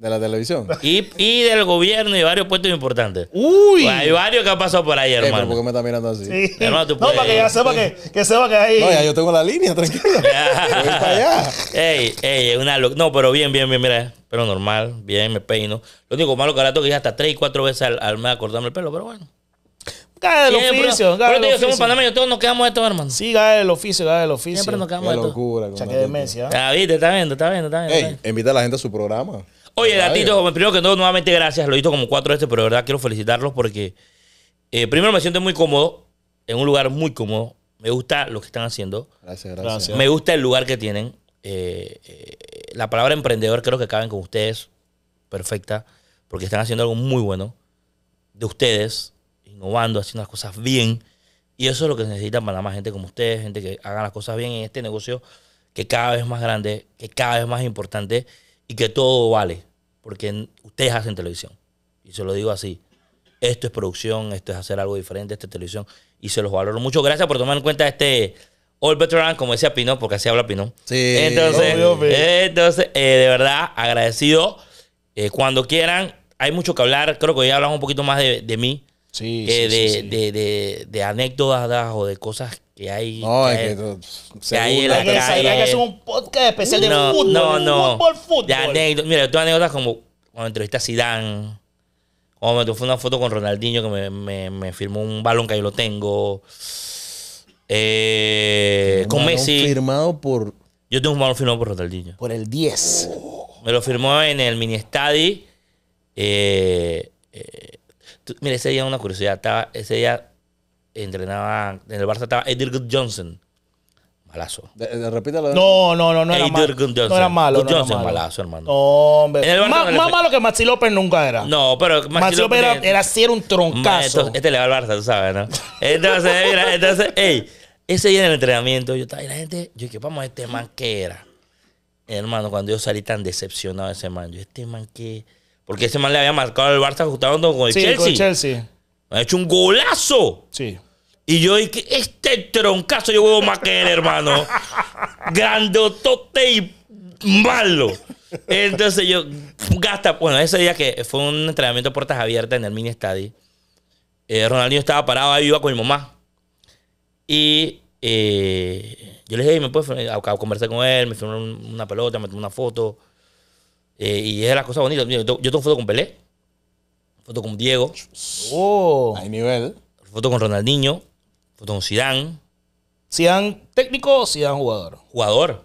De la televisión. Y, y del gobierno y varios puestos importantes. Uy. Pues hay varios que han pasado por ahí, Eh, pero ¿Por qué hermano. me está mirando así? Sí. Hermano, tú no, puedes- para que ya sepa que, que sepa que hay. No, ya yo tengo la línea, tranquilo. *laughs* Voy para allá. Ey, ey, una lo- No, pero bien, bien, bien, mira. Pero normal, bien, me peino. Lo único malo que ahora tengo que ir hasta tres y cuatro veces al, al mes a cortarme el pelo, pero bueno. Cae del Siempre- oficio, Pero cae digo, somos panameños, todos nos quedamos de esto, hermano. Sí, cae del oficio, cae del oficio. Siempre nos Qué quedamos de esto. locura. Chaque la demencia. Ah, viste, está viendo, está viendo, está viendo. Ey, invita a la gente a su programa. Oye, Radio. Gatito, primero que todo, nuevamente gracias. Lo he visto como cuatro veces, pero de verdad quiero felicitarlos porque eh, primero me siento muy cómodo, en un lugar muy cómodo. Me gusta lo que están haciendo. Gracias, gracias. Gracias. Me gusta el lugar que tienen. Eh, eh, la palabra emprendedor creo que caben con ustedes perfecta, porque están haciendo algo muy bueno de ustedes, innovando, haciendo las cosas bien. Y eso es lo que necesitan Panamá, gente como ustedes, gente que hagan las cosas bien en este negocio que cada vez es más grande, que cada vez es más importante y que todo vale, porque ustedes hacen televisión. Y se lo digo así. Esto es producción, esto es hacer algo diferente, esto es televisión. Y se los valoro mucho. Gracias por tomar en cuenta este All Veteran, como decía Pino, porque así habla Pino. Sí. Entonces, Obvio, obvio. entonces eh, de verdad, agradecido. Eh, cuando quieran, hay mucho que hablar. Creo que hoy hablamos un poquito más de, de mí, Sí, eh, sí, de, sí, sí. de, de- de anécdotas o de cosas que hay. No, que es que. tú- que en la Hay que, hay que calle. hacer un podcast especial de fútbol. no, no. Fútbol, fútbol. De anécdotas. Mira, tengo anécdotas como cuando entrevisté a Zidane. Cuando me tomé una foto con Ronaldinho que me, me, me firmó un balón que yo lo tengo. Eh, con Messi. Firmado por. Yo tengo un balón firmado por Ronaldinho. Por el 10. Me lo firmó en el mini estadi. Eh, eh, tú- mira, ese día una curiosidad. Estaba, ese día entrenaba. En el Barça estaba Edgar Johnson. Malazo. de- de- repítalo. No, no, no, no era Johnson. No era malo. No era Johnson, malo. malazo, hermano. No, hombre. En el Barça Más, no malo que Maxi López nunca era. No, pero Maxi López era, era sí era un troncazo. entonces, este le va al Barça, tú sabes, ¿no? Entonces, mira, entonces, ey, ese día en el entrenamiento, yo estaba, y la gente, yo dije, vamos a este man, ¿qué era? Hermano, cuando yo salí tan decepcionado de ese man, yo, este man, ¿qué? Porque ese man le había marcado al Barça jugando con el sí, Chelsea. con Chelsea. Me ha hecho un golazo. Sí. Y yo dije, este troncazo yo huevo más que él, hermano. *laughs* Grandotote y malo. Entonces yo, gasta, bueno, ese día que fue un entrenamiento a puertas abiertas en el mini estadio, eh, Ronaldinho estaba parado ahí, iba con mi mamá. Y eh, yo le dije, "Ey, ¿me puedes firmar?" Acabo de conversar con él, me firmó un- una pelota, me tomó una foto. Eh, y es la cosa bonita. Yo yo tengo foto con Pelé, foto con Diego, Oh. Hay nivel. foto con Ronaldinho, foto con Zidane. Sean técnico o sean jugador. jugador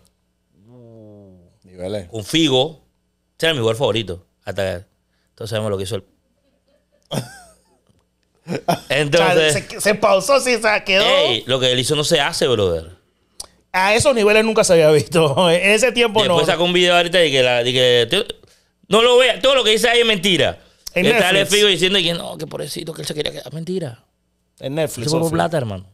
Niveles. con Figo. Ese era mi jugador favorito. Hasta todos sabemos lo que hizo él. *laughs* Entonces, se, se pausó, sí, se quedó. ey, lo que él hizo no se hace, brother. A esos niveles nunca se había visto. *laughs* En ese tiempo Después no. sacó un video ahorita de que, la, de que te- no lo vea. Todo lo que dice ahí es mentira. En sale Netflix. Figo diciendo que no, que pobrecito, que él se quería quedar. Mentira. En Se Netflix. fue por plata, hermano.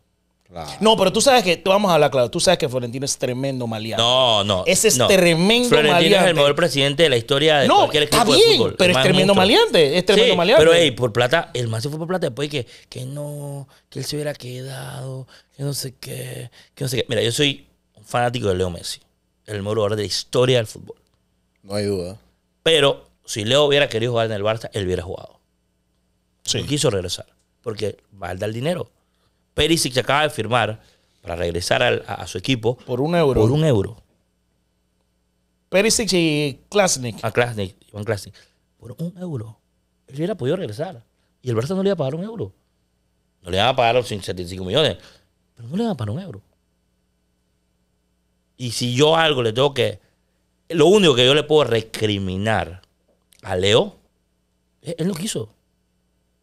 Claro. No, pero tú sabes que, tú vamos a hablar claro, tú sabes que Florentino es tremendo maleante. No, no. Ese es no. tremendo Florentino es el mejor presidente de la historia de No, cualquier está de bien, fútbol. pero El es tremendo mucho. maleante, es tremendo Sí, maleante. Pero, hey, por plata, el man se fue por plata después que, que no, que él se hubiera quedado, que no sé qué, que no sé qué. Mira, yo soy un fanático de Leo Messi, el mejor jugador de la historia del fútbol. No hay duda. Pero si Leo hubiera querido jugar en el Barça, él hubiera jugado. Sí. No quiso regresar, porque va a dar dinero. Perisic se acaba de firmar para regresar al- a, a su equipo Por un euro. por un euro. Perisic y Klasnik. A Klasnik, Iván Klasnik, por un euro. Él hubiera podido regresar. Y el Barça no le iba a pagar un euro. No le iban a pagar los 75 millones. Pero no le iban a pagar un euro. Y si yo algo le tengo que... Lo único que yo le puedo recriminar a Leo, él, él no quiso.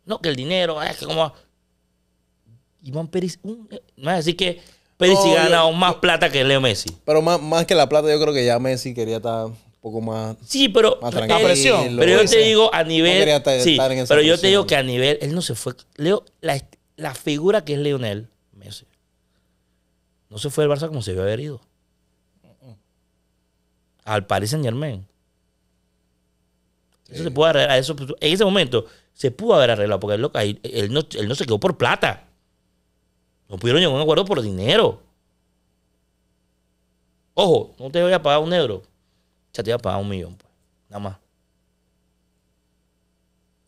No, que el dinero, es que como... Iván Pérez, un- no vas a decir que Pérez No, yo- ganado más plata que Leo Messi. Pero más, más que la plata, yo creo que ya Messi quería estar un poco más. Sí, pero... Más presión, Pero yo te digo a nivel. estar- sí, estar en esa pero yo te digo que a nivel. Él no se fue. Leo, la, la figura que es Leonel Messi. No se fue del Barça como se haber ido. Al Paris Saint Germain. Eso se puede arreglar. Eso, en ese momento se pudo haber arreglado. Porque él, ahí- él no, él no se quedó por plata. No pudieron llegar a un acuerdo por dinero. Ojo, no te voy a pagar un euro. Ya te voy a pagar un millón. Pues, nada más.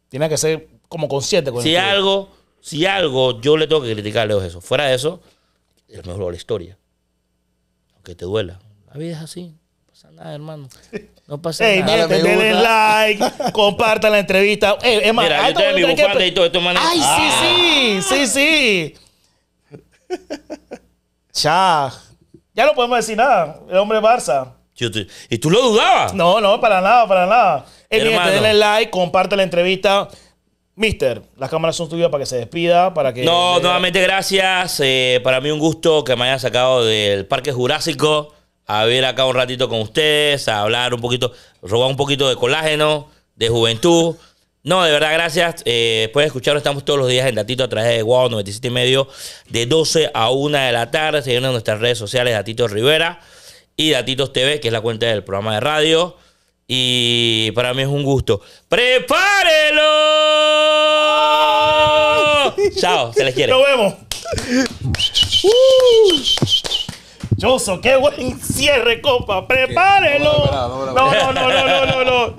Tiene que ser como consciente con Si el algo, si algo yo le tengo que criticar a Leo es eso. Fuera de eso, el mejor de la historia. Aunque te duela. La vida es así. No pasa nada, hermano. No pasa Ey, nada. Dale, denle like, *laughs* compartan la entrevista. Ey, es más, Mira, yo tengo mi tengo que- bufanda y todo esto, man. Ay, sí, sí, sí, sí. *laughs* Cha. Ya no podemos decir nada. El hombre Barça. Yo te- ¿Y tú lo dudabas? No, no, para nada, para nada. Ey, gente, denle like, comparte la entrevista. Mister, las cámaras son tuyas para que se despida, para que... No, le- nuevamente gracias. Eh, para mí un gusto que me hayan sacado del Parque Jurásico a ver acá un ratito con ustedes, a hablar un poquito, robar un poquito de colágeno, de juventud. No, de verdad, gracias. Eh, pueden escucharlo, estamos todos los días en Datito a través de Wow 97 y medio, de 12 a 1 de la tarde. Seguimos en nuestras redes sociales, Datito Rivera y Datitos TV, que es la cuenta del programa de radio. Y para mí es un gusto. ¡Prepárelo! Chao, se les quiere. Nos vemos. *laughs* Joso, qué buen cierre, copa. Prepárelo. No, no, no, no, No, no, no,